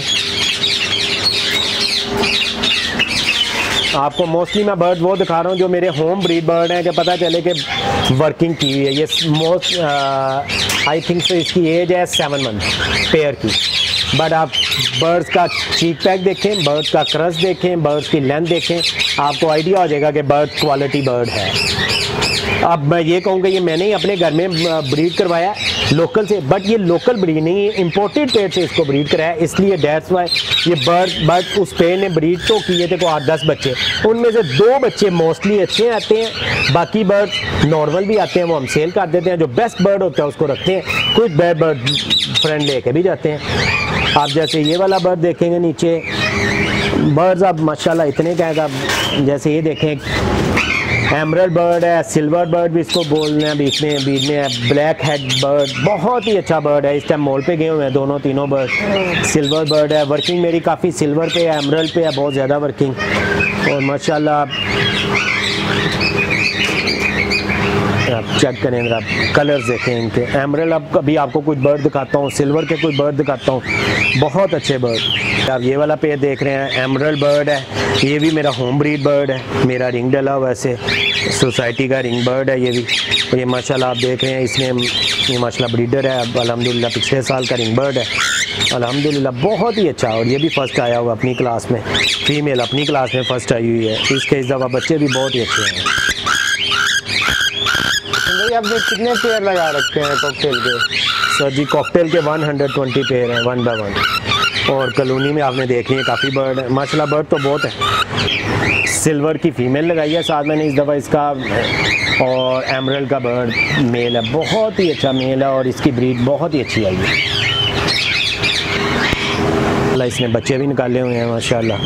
आपको मोस्टली मैं बर्ड वो दिखा रहा हूँ जो मेरे होम ब्रीड बर्ड हैं कि पता चले कि वर्किंग की हुई है, ये मोस्ट आई थिंक सो इसकी एज है सेवन मंथ पेयर की। बट आप बर्ड्स का चीक पैक देखें बर्ड्स का क्रस देखें बर्ड्स की लेंथ देखें, आपको आइडिया हो जाएगा कि बर्ड क्वालिटी बर्ड है। अब मैं ये कहूँगा, ये मैंने ही अपने घर में ब्रीड करवाया लोकल से बट ये लोकल ब्रीड नहीं है इम्पोर्टेड पेड़ से इसको ब्रीड कराया, इसलिए डेट्स वाई ये बर्ड बट उस पेड़ ने ब्रीड तो किए थे को आठ, दस बच्चे, उनमें से दो बच्चे मोस्टली अच्छे आते हैं, बाकी बर्ड नॉर्मल भी आते हैं, वो हम सेल कर देते हैं, जो बेस्ट बर्ड होता है उसको रखते हैं, कुछ बैड बर्ड फ्रेंड लेके भी जाते हैं। आप जैसे ये वाला बर्ड देखेंगे नीचे बर्ड्स अब माशाल्लाह इतने कहेगा जैसे ये देखें एमरल बर्ड है सिल्वर बर्ड भी इसको बोलने हैं, बीच में बीच में है ब्लैक हेड बर्ड बहुत ही अच्छा बर्ड है। इस टाइम मॉल पे गए हुए हैं दोनों, तीनों बर्ड सिल्वर बर्ड है वर्किंग मेरी काफ़ी सिल्वर पे है एमरल पे है, बहुत ज़्यादा वर्किंग और माशाल्लाह, आप चेक करें आप कलर्स देखें इनके। एमरल अब अभी आपको कुछ बर्ड दिखाता हूँ सिल्वर के कुछ बर्ड दिखाता हूँ। बहुत अच्छे बर्ड आप ये वाला पेड़ देख रहे हैं एमरल बर्ड है। ये भी मेरा होम ब्रीड बर्ड है। मेरा रिंग डला हुआ ऐसे। सोसाइटी का रिंग बर्ड है ये भी। ये माशाल्लाह आप देख रहे हैं इसमें ये माशाल्लाह ब्रीडर है। अब अलहमदिल्ला पिछले साल का रिंग बर्ड है। अलहमदिल्ला बहुत ही अच्छा और ये भी फ़र्स्ट आया हुआ अपनी क्लास में। फ़ीमेल अपनी क्लास में फ़र्स्ट आई हुई है। इसके इस दफ़ा बच्चे भी बहुत ही अच्छे हैं। भाई, आपने कितने पेयर लगा रखे हैं कॉकटेल के? सर जी कॉकटेल के 120 पेयर हैं वन बाय वन और कलोनी में आपने देख ली है, काफ़ी बर्ड है। माशाल्लाह, बर्ड तो बहुत है। सिल्वर की फ़ीमेल लगाई है साथ मैंने इस दफ़ा इसका। और एमरल का बर्ड मेल है, बहुत ही अच्छा मेल है और इसकी ब्रीड बहुत ही अच्छी आई है। इसने बच्चे भी निकाले हुए हैं, माशाल्लाह।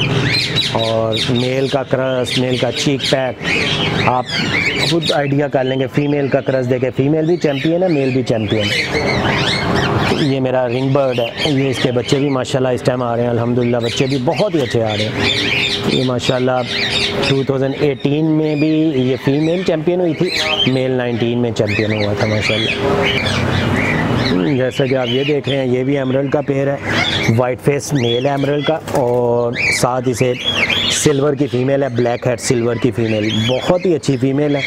और मेल का क्रस, मेल का चीक पैक, आप खुद आइडिया कर लेंगे, फ़ीमेल का क्रस देखें। फ़ीमेल भी चैम्पियन है, मेल भी चैम्पियन ये मेरा रिंग बर्ड है। ये इसके बच्चे भी माशाल्लाह इस टाइम आ रहे हैं, अल्हम्दुलिल्लाह, बच्चे भी बहुत ही अच्छे आ रहे हैं। ये माशाल्लाह 2018 में भी ये फ़ीमेल चैम्पियन हुई थी मेल 19 में चैम्पियन हुआ था, माशाल्लाह। जैसा कि आप ये देख रहे हैं, ये भी एमरल का पेड़ है वाइट फेस मेल है एमरल का, और साथ इसे सिल्वर की फ़ीमेल है ब्लैक हेड सिल्वर की फ़ीमेल बहुत ही अच्छी फ़ीमेल है।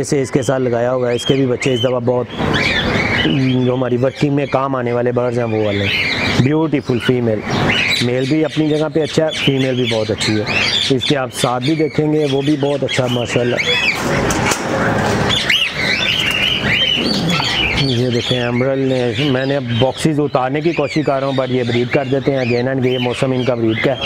इसे इसके साथ लगाया हुआ है, इसके भी बच्चे इस दफ़ा बहुत जो हमारी वर्किंग में काम आने वाले बर्ड्स हैं, वो वाले। ब्यूटीफुल फीमेल मेल भी अपनी जगह पे अच्छा है फीमेल भी बहुत अच्छी है। इसके आप साथ भी देखेंगे, वो भी बहुत अच्छा माशाल्लाह। ये देखें एमरल ने, मैंने अब बॉक्सेस उतारने की कोशिश कर रहा हूँ बट ये ब्रीड कर देते हैं अगेन एंड ये मौसम इनका ब्रीड का है।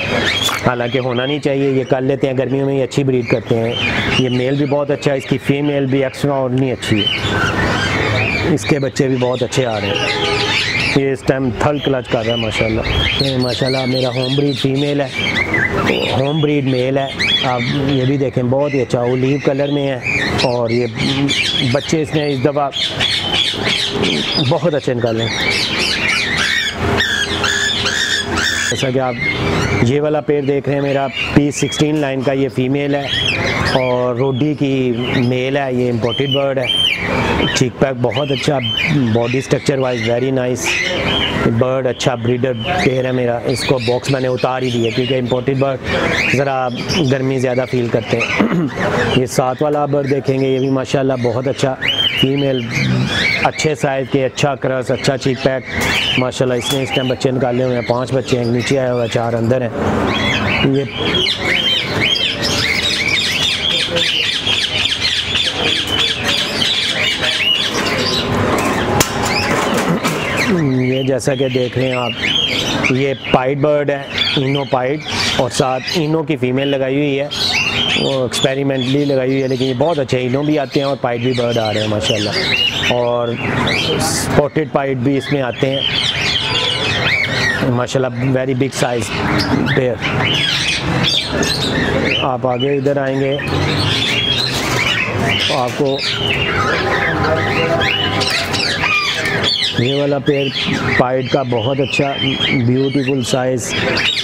हालाँकि होना नहीं चाहिए, ये कर लेते हैं, गर्मियों में ये अच्छी ब्रीड करते हैं। ये मेल भी बहुत अच्छा है, इसकी फीमेल भी एक्स्ट्रा और नहीं अच्छी है। इसके बच्चे भी बहुत अच्छे आ रहे हैं। ये इस टाइम थर्ड क्लच कर रहा है, माशाल्लाह। माशाल्लाह, मेरा होम ब्रीड फीमेल है। होम ब्रीड मेल है। आप ये भी देखें, बहुत ही अच्छा ओलीव कलर में है। और ये बच्चे इसने इस दफ़ा बहुत अच्छे निकाले जैसा कि आप ये वाला पेड़ देख रहे हैं, मेरा पी सिक्सटीन लाइन का ये फीमेल है। और रोडी की मेल है, ये इम्पोर्टेड बर्ड है। चीक पैक बहुत अच्छा body structure wise very nice bird अच्छा ब्रीडर पेयर है मेरा। इसको बॉक्स मैंने उतार ही दिया, क्योंकि इम्पोर्टेड बर्ड ज़रा गर्मी ज़्यादा फील करते हैं। ये सात वाला बर्ड देखेंगे, ये भी माशाल्लाह बहुत अच्छा फीमेल अच्छे साइज़ के अच्छा क्रस अच्छा चीक पैक माशाल्लाह इसने इस टाइम बच्चे निकाले हुए हैं, पाँच बच्चे हैं, नीचे आया हुआ चार अंदर हैं। ये ये जैसा कि देख रहे हैं आप, ये पाइट बर्ड है, इनो पाइट और साथ इनो की फ़ीमेल लगाई हुई है, वो एक्सपेरिमेंटली लगाई हुई है, लेकिन ये बहुत अच्छे इनो भी आते हैं और पाइट भी बर्ड आ रहे हैं, माशाल्लाह। और स्पॉटेड पाइट भी इसमें आते हैं। माशाल्लाह वेरी बिग साइज़ पेयर आप आगे इधर आएँगे, आपको ये वाला पेड़ पाइट का बहुत अच्छा ब्यूटीफुल साइज़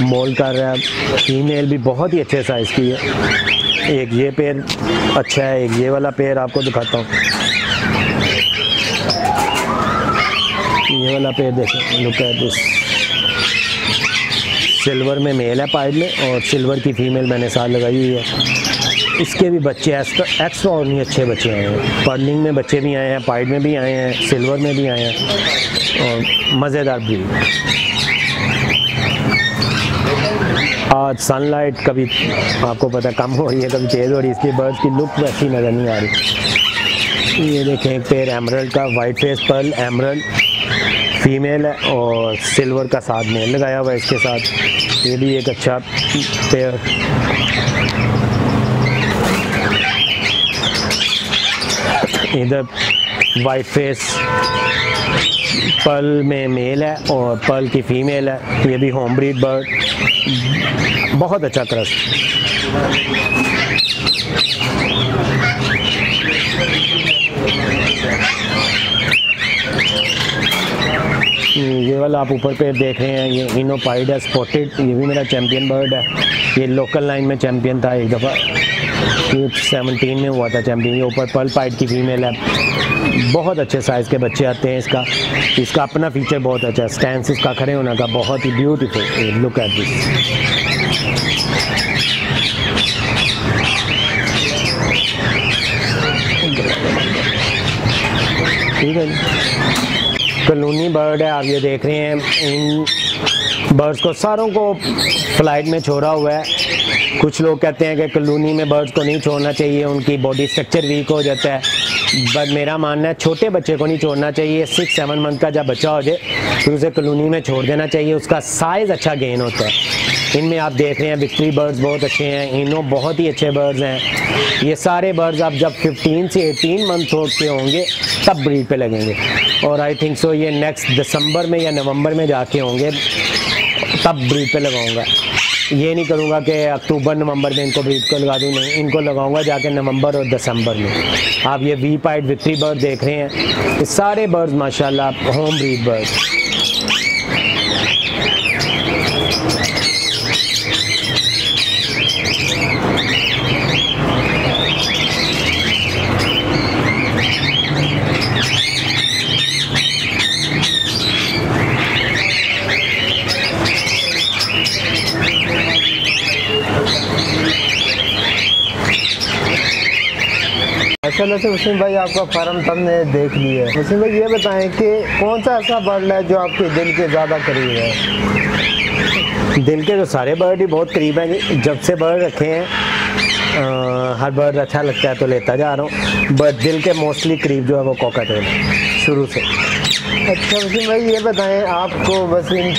मोल कर रहा है। फीमेल भी बहुत ही अच्छे साइज़ की है। एक ये पेड़ अच्छा है, एक ये वाला पेड़ आपको दिखाता हूँ। ये वाला पेड़ देखें लुक एट दिस सिल्वर में मेल है पाइप में और सिल्वर की फीमेल मैंने साथ लगाई हुई है। इसके भी बच्चे एक्स्ट्रा और नहीं अच्छे बच्चे आए हैं। पर्निंग में बच्चे भी आए हैं पाइड में भी आए हैं सिल्वर में भी आए हैं। और मज़ेदार भी। आज सनलाइट कभी आपको पता कम हो रही है, कभी तेज़ हो रही है इसकी बर्ड्स की लुक वैसी नज़र नहीं आ रही। ये देखें, एक पेड़ एमरल्ड का white face pearl emerald female है और सिल्वर का साथ मेल लगाया हुआ है इसके साथ। ये भी एक अच्छा पेड़ इधर वाइट फेस पल में मेल है और पल की फीमेल है। ये भी होम ब्रीड बर्ड बहुत अच्छा क्रस्ट ये वाला आप ऊपर पे देख रहे हैं, ये इनोपाइड स्पॉटेड ये भी मेरा चैम्पियन बर्ड है। ये लोकल लाइन में चैम्पियन था एक दफ़ा। सेवनटीन में हुआ था चैम्पियन ये ऊपर। पल पाइट की फीमेल है। बहुत अच्छे साइज़ के बच्चे आते हैं इसका। इसका अपना फीचर बहुत अच्छा है। स्टैंड इसका खड़े होने का बहुत ही ब्यूटीफुल लुक एट दिस ठीक है जी। कलोनी बर्ड है, आप ये देख रहे हैं। इन बर्ड्स को सारों को फ़्लाइट में छोड़ा हुआ है। कुछ लोग कहते हैं कि कॉलोनी में बर्ड्स को नहीं छोड़ना चाहिए, उनकी बॉडी स्ट्रक्चर वीक हो जाता है। बट मेरा मानना है छोटे बच्चे को नहीं छोड़ना चाहिए सिक्स सेवन मंथ का जब बच्चा हो जाए तो उसे कॉलोनी में छोड़ देना चाहिए, उसका साइज़ अच्छा गेन होता है। इनमें आप देख रहे हैं विक्ट्री बर्ड्स बहुत अच्छे हैं, इनो बहुत ही अच्छे बर्ड्स हैं। ये सारे बर्ड्स आप जब 15 से 18 मंथ हो के होंगे, तब ब्रीड पे लगेंगे। और आई थिंक सो ये नेक्स्ट दिसंबर में या नवंबर में जाके होंगे, तब ब्रीड पे लगाऊँगा। ये नहीं करूँगा कि अक्टूबर, नवंबर में इनको ब्रीड को लगा दूँ, नहीं, इनको लगाऊँगा जाके नवंबर और दिसंबर में। आप ये वी पाइड विक्ट्री बर्ड देख रहे हैं। सारे बर्ड्स माशाल्लाह होम ब्रीड बर्ड्स पहले से वसीम भाई आपका फार्म हमने देख लिया है। वसीम भाई ये बताएँ कि कौन सा ऐसा बर्ड है जो आपके दिल के ज़्यादा करीब है? दिल के तो सारे बर्ड ही बहुत करीब हैं। जब से बर्ड रखे हैं आ, हर बर्ड अच्छा लगता है तो लेता जा रहा हूँ। बट दिल के मोस्टली करीब जो है वो कोकाटेल है शुरू से। अच्छा वसीम भाई ये बताएँ आपको वसीम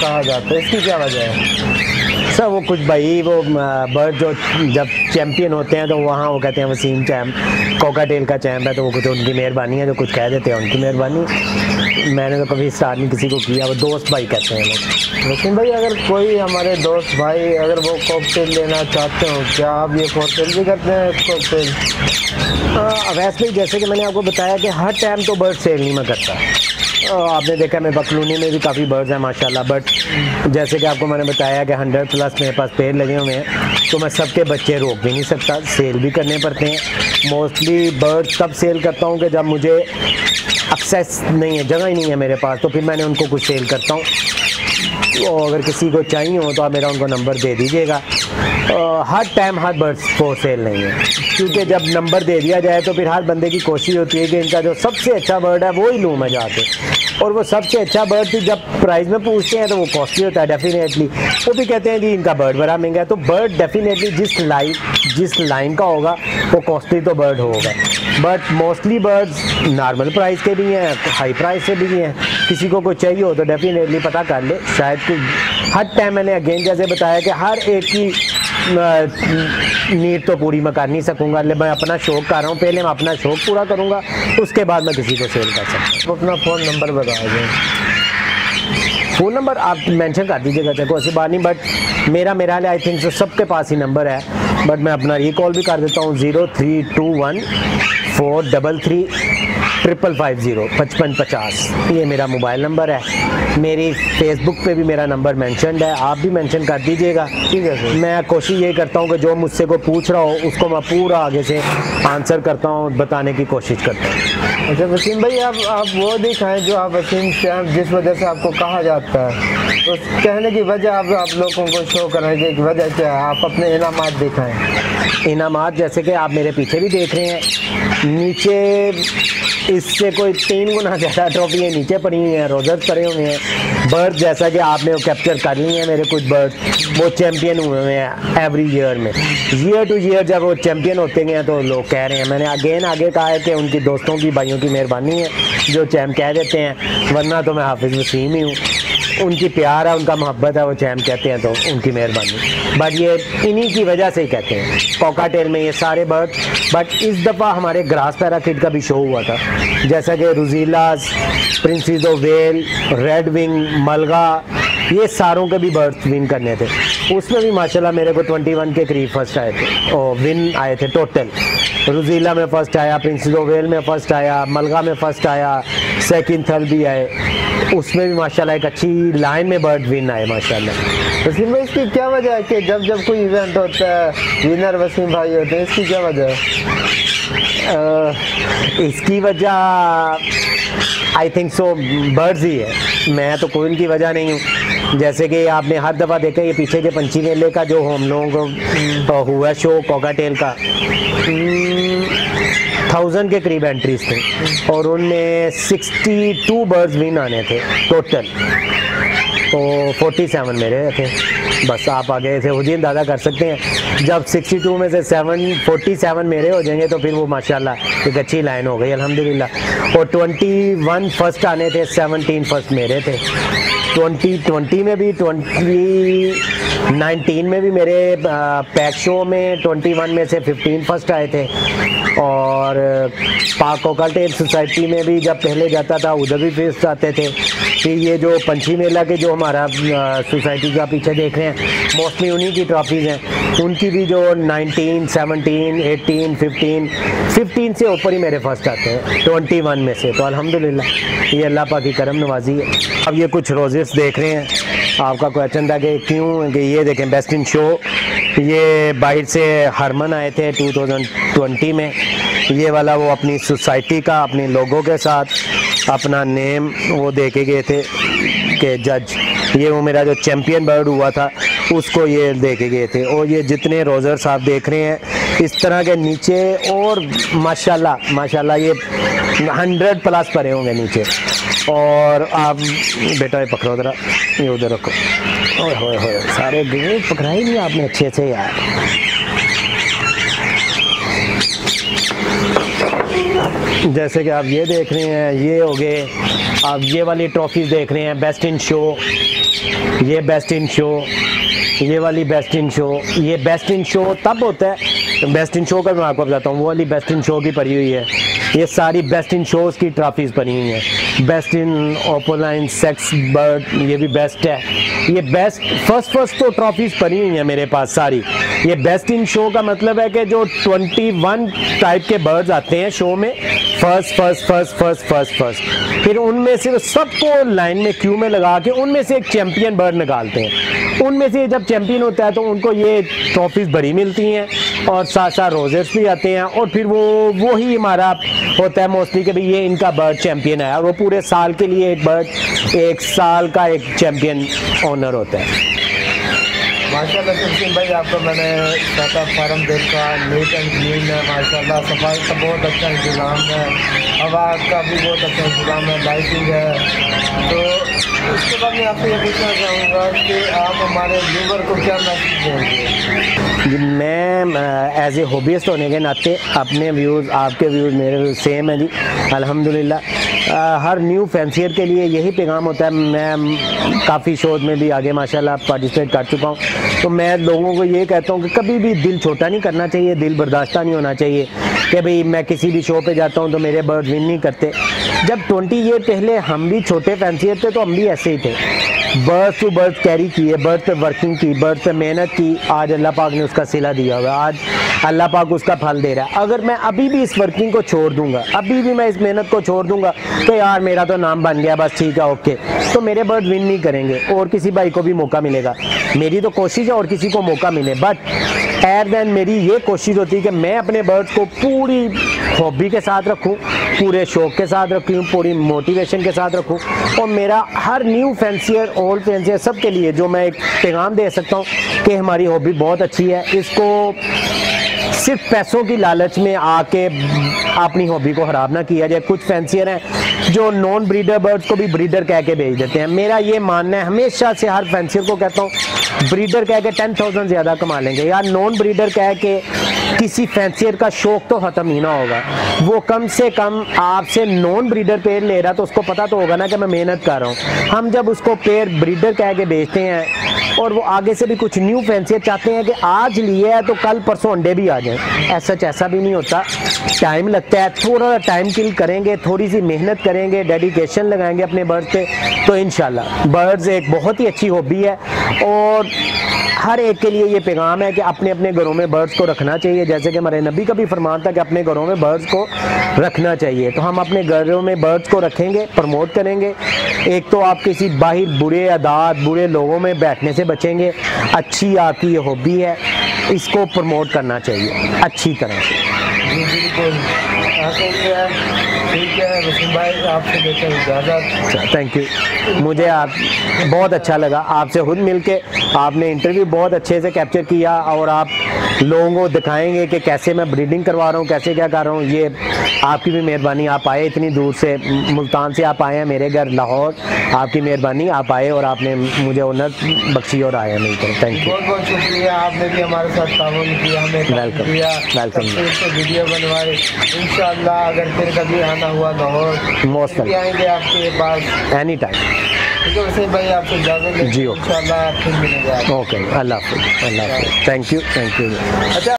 कहा जाता है? इसकी क्या वजह है? सर, वो कुछ भाई, वो बर्ड जो जब चैंपियन होते हैं तो वहाँ वो कहते हैं वसीम चैम्प कोकाटेल का चैम्प है तो वो कुछ उनकी मेहरबानी है, जो कुछ कह देते हैं, उनकी मेहरबानी। मैंने तो कभी स्टार्ट नहीं किसी को किया, वो दोस्त भाई कहते हैं लोग। वसीम भाई, अगर कोई हमारे दोस्त भाई, अगर वो कॉकटेल लेना चाहते हो, क्या आप ये कॉकटेल भी करते हैं कॉकटेल वैसे जैसे कि मैंने आपको बताया कि हर टाइम तो बर्ड सेल नहीं मैं करता। आपने देखा मैं बकलूनी में भी काफ़ी बर्ड्स हैं, माशाल्लाह। बट जैसे कि आपको मैंने बताया कि हंड्रेड प्लस मेरे पास पेड़ लगे हुए हैं तो मैं सबके बच्चे रोक भी नहीं सकता सेल भी करने पड़ते हैं। मोस्टली बर्ड तब सेल करता हूँ कि जब मुझे एक्सेस नहीं है, जगह ही नहीं है मेरे पास तो फिर मैंने उनको कुछ सेल करता हूँ। तो अगर किसी को चाहिए हो तो आप मेरा उनको नंबर दे दीजिएगा। हर टाइम हर बर्ड्स को सेल नहीं है। क्योंकि जब नंबर दे दिया जाए तो फिर हर बंदे की कोशिश होती है कि इनका जो सबसे अच्छा बर्ड है वो ही लूँ मैं जाके। और वो सबसे अच्छा बर्ड भी जब प्राइस में पूछते हैं तो वो कॉस्टली होता है डेफिनेटली वो भी कहते हैं, जी, इनका बर्ड बड़ा महँगा है। तो बर्ड डेफिनेटली जिस लाइन जिस लाइन का होगा, वो कॉस्टली तो बर्ड होगा। But mostly birds normal price के भी हैं हाई प्राइस से भी हैं। किसी को कोई चाहिए हो तो डेफिनेटली पता कर ले। शायद हर टाइम मैंने अगेन जैसे बताया कि हर एक की नीड तो पूरी मैं कर नहीं सकूँगा। मैं अपना शौक कर रहा हूँ पहले मैं अपना शौक पूरा करूँगा उसके बाद मैं किसी को सेल कर सकता हूँ। अपना फ़ोन नंबर बता दें। फ़ोन नंबर आप मेंशन कर दीजिएगा चाहे कोई ऐसी बात नहीं बट मेरा मेरा आई थिंक तो सबके पास ही नंबर है बट मैं अपना रिकॉल भी कर देता हूँ zero three two one four double three triple five zero पचपन पचास। ये मेरा मोबाइल नंबर है। मेरी फेसबुक पे भी मेरा नंबर मेंशनड है। आप भी मैंशन कर दीजिएगा। ठीक है सर। मैं कोशिश ये करता हूँ कि जो मुझसे को पूछ रहा हो उसको मैं पूरा आगे से आंसर करता हूँ बताने की कोशिश करता हूँ। अच्छा वसीम भाई आप आप वो दिखाएँ जो आप वसीम चैम्प जिस वजह से आपको कहा जाता है। तो कहने की वजह आप आप लोगों को शो करने की वजह क्या है? आप अपने इनाम दिखाएँ। इनाम जैसे कि आप मेरे पीछे भी देख रहे हैं। नीचे इससे कोई तीन गुना ज़्यादा ट्रॉफी है नीचे पड़ी हुई हैं रोजर्स पड़े हुए हैं। बर्ड जैसा कि आपने कैप्चर कर ली है मेरे कुछ बर्ड वो चैम्पियन हुए हुए हैं एवरी ईयर में। ईयर टू ईयर जब वो चैम्पियन होते हैं तो लोग कह रहे हैं, मैंने अगेन आगे कहा है कि उनकी दोस्तों की भाइयों की मेहरबानी है, जो चैम कह देते हैं, वरना तो मैं हाफिज़ वसीम ही हूँ। उनकी प्यार है, उनका मोहब्बत है, वो चैम कहते हैं तो उनकी मेहरबानी। बट ये इन्हीं की वजह से ही कहते हैं। कोकाटेल में ये सारे बर्ड बट इस दफ़ा हमारे ग्रास पैराकिट का भी शो हुआ था। जैसा कि रुजीलाज प्रिंसिस वेल रेड विंग मलगा ये सारों के भी बर्थ विन करने थे। उसमें भी माशाल्लाह मेरे को 21 के करीब फ़र्स्ट आए थे। और विन आए थे टोटल रुजीला में फ़र्स्ट आया प्रिंसिस वेल में फ़र्स्ट आया मलगा में फ़र्स्ट आया सेकंड थर्ड भी आए। उसमें भी माशाल्लाह एक अच्छी लाइन में बर्ड विन आए माशाल्लाह। वसीम भाई इसकी क्या वजह है कि जब जब कोई इवेंट होता है विनर वसीम भाई होते हैं इसकी क्या वजह है? इसकी वजह आई थिंक सो बर्ड्स ही है। मैं तो कोई उनकी वजह नहीं हूँ। जैसे कि आपने हर दफ़ा देखा ये पीछे के पंछी मेले का जो हम लोगों को हुआ शो कोका टेल का थाउज़ेंड के करीब एंट्रीज थे और उनमें सिक्सटी टू बर्ड्स विन आने थे टोटल तो फोर्टी सेवन मेरे थे। बस आप आगे से ही अंदाज़ा कर सकते हैं। जब 62 में से 7 47 मेरे हो जाएँगे तो फिर वो माशाल्लाह एक अच्छी लाइन हो गई, अल्हम्दुलिल्लाह। और 21 फ़र्स्ट आने थे 17 फ़र्स्ट मेरे थे। 2020 में भी 20 19 में भी मेरे पैक शो में 21 में से 15 फ़र्स्ट आए थे। और, पाक टेप सोसाइटी में भी जब पहले जाता था, उधर भी फेस्ट आते थे। फिर ये जो पंछी मेला के जो हमारा सोसाइटी का पीछे देख रहे हैं, मोस्टली उन्हीं की ट्रॉफीज़ हैं। उनकी भी जो 19, 17, 18, 15, 15 से ऊपर ही मेरे फ़र्स्ट आते हैं 21 में से। तो अल्हम्दुलिल्लाह ये अल्लाह पाक की करम नवाजी है। अब ये कुछ रोजेस देख रहे हैं। आपका क्वेश्चन था कि क्यों कि ये देखें बेस्ट इन शो ये बाहर से हरमन आए थे 2020 में। ये वाला वो अपनी सोसाइटी का अपने लोगों के साथ अपना नेम वो देखे गए थे कि जज ये वो मेरा जो चैम्पियन बर्ड हुआ था उसको ये दे के गए थे। और ये जितने रोज़र्स आप देख रहे हैं, इस तरह के नीचे और माशाल्लाह माशाल्लाह ये हंड्रेड प्लस परे होंगे नीचे। और आप, बेटा ये पकड़ो जरा, ये उधर रखो। ओए होए होए सारे गए पकड़ा ही नहीं आपने अच्छे से यार। जैसे कि आप ये देख रहे हैं, ये हो गए। आप ये वाली ट्रॉफीज देख रहे हैं बेस्ट इन शो ये बेस्ट इन शो ये वाली बेस्ट इन शो ये बेस्ट इन शो तब होता है बेस्ट इन शो का मैं आपको बताता हूँ, वो वाली बेस्ट इन शो की पड़ी हुई है। ये सारी बेस्ट इन शोज़ की ट्रॉफीज़ बनी हुई हैं। Best in opaline sex, bird, ये भी बेस्ट है। ये बेस्ट, फ़र्स्ट फ़र्स्ट तो ट्रॉफीज़ बनी हुई हैं मेरे पास सारी। ये बेस्ट इन शो का मतलब है कि जो 21 टाइप के बर्ड्स आते हैं शो में, first first first first first first. फिर उनमें से सबको लाइन में क्यू में लगा के उनमें से एक चैम्पियन बर्ड निकालते हैं। उनमें से जब चैम्पियन होता है तो उनको ये ट्रॉफीज़ बड़ी मिलती हैं और साथ साथ रोजेस भी आते हैं और फिर वो वो ही हमारा होता है मोस्टली कि भाई ये इनका बर्ड चैम्पियन है। और वो पूरे साल के लिए एक बर्ड एक साल का एक चैम्पियन ऑनर होता है। माशाल्लाह सिंह भाई आपको मैंने टाटा फार्म देखा नीट एंड क्लीन है माशाल्लाह सफ़ाई का बहुत अच्छा इंतज़ाम है हवा का भी बहुत अच्छा इंतज़ाम है लाइटिंग है। तो उसके बाद मैं आपसे ये पूछना चाहूँगा कि आप हमारे व्यूवर को क्या मैसेज देंगे? जी मैं एज ए हॉबीस्ट होने के नाते अपने व्यूज़ आपके व्यूज़ मेरे व्यूज़ सेम है जी। अल्हम्दुलिल्लाह हर न्यू फैंसियर के लिए यही पैगाम होता है। मैं काफ़ी शोज़ में भी आगे, माशाल्लाह पार्टिसिपेट कर चुका हूँ। तो मैं लोगों को ये कहता हूँ कि कभी भी दिल छोटा नहीं करना चाहिए, दिल बर्दाश्त नहीं होना चाहिए कि भाई मैं किसी भी शो पे जाता हूँ तो मेरे बर्ड विन नहीं करते। जब ट्वेंटी ईयर पहले हम भी छोटे फैंसियर थे तो हम भी ऐसे ही थे। बर्थ टू बर्थ कैरी की है, बर्थ से वर्किंग की, बर्थ से मेहनत की, आज अल्लाह पाक ने उसका सिला दिया हुआ आज अल्लाह पाक उसका फल दे रहा है। अगर मैं अभी भी इस वर्किंग को छोड़ दूँगा, अभी भी मैं इस मेहनत को छोड़ दूँगा तो यार मेरा तो नाम बन गया, बस ठीक है ओके तो मेरे बर्थ विन नहीं करेंगे, और किसी भाई को भी मौका मिलेगा। मेरी तो कोशिश है और किसी को मौका मिले बट एर दैन मेरी ये कोशिश होती है कि मैं अपने बर्ड्स को पूरी हॉबी के साथ रखूँ, पूरे शौक के साथ रखूँ, पूरी मोटिवेशन के साथ रखूँ और मेरा हर न्यू फैंसियर ओल्ड फैंसियर सब के लिए जो मैं एक पैगाम दे सकता हूँ कि हमारी हॉबी बहुत अच्छी है। इसको सिर्फ़ पैसों की लालच में आके अपनी हॉबी को ख़राब ना किया जाए। कुछ फैंसियर हैं जो नॉन ब्रीडर बर्ड्स को भी ब्रीडर कह के भेज देते हैं। मेरा ये मानना है, हमेशा से हर फैंसियर को कहता हूँ ब्रीडर कह के टेन थाउज़ेंड ज़्यादा कमा लेंगे या नॉन ब्रीडर कह के किसी फैंसियर का शौक तो ख़त्म ही ना होगा। वो कम से कम आपसे नॉन ब्रीडर पेड़ ले रहा तो उसको पता तो होगा ना कि मैं मेहनत कर रहा हूँ। हम जब उसको पेड़ ब्रीडर कह के बेचते हैं और वो आगे से भी कुछ न्यू फैंसियर चाहते हैं कि आज लिए है तो कल परसों अंडे भी आ जाए। ऐसा ऐसा भी नहीं होता। टाइम लगता है। थोड़ा सा टाइम किल करेंगे, थोड़ी सी मेहनत करेंगे डेडिकेशन लगाएँगे अपने बर्ड पे तो इन बर्ड्स एक बहुत ही अच्छी हॉबी है। और हर एक के लिए ये पैगाम है कि अपने अपने घरों में बर्ड्स को रखना चाहिए। जैसे कि हमारे नबी का भी फरमान था कि अपने घरों में बर्ड्स को रखना चाहिए। तो हम अपने घरों में बर्ड्स को रखेंगे प्रमोट करेंगे। एक तो आप किसी बाहर बुरे आदात, बुरे लोगों में बैठने से बचेंगे। अच्छी आपकी ये हॉबी है। इसको प्रमोट करना चाहिए अच्छी तरह से। जी बिल्कुल ठीक है भाई आपसे देते इजाज़त। थैंक यू मुझे आप बहुत अच्छा लगा आपसे खुद मिलके। आपने इंटरव्यू बहुत अच्छे से कैप्चर किया और आप लोगों को दिखाएँगे कि कैसे मैं ब्रीडिंग करवा रहा हूँ कैसे क्या कर रहा हूँ। ये आपकी भी मेहरबानी आप आए इतनी दूर से मुल्तान से आप आए हैं मेरे घर लाहौर आपकी मेहरबानी आप आए और आपने मुझे ओनर बख्शी और आए मेरी तरफ़। थैंक यू बहुत बहुत शुक्रिया आपने भी हमारे साथ ताउन किया हमें Welcome. सबसे वीडियो बनवाए। इंशाल्लाह अगर फिर कभी आना हुआ लाहौर welcome. आएँगे आपके पास। एनी टाइम भाई आपसे इजाज़त जी, ओके। इंशाल्लाह फिर मिलेंगे। ओके अल्लाह हाफिज़ अल्लाह हाफिज़. थैंक यू थैंक यू अच्छा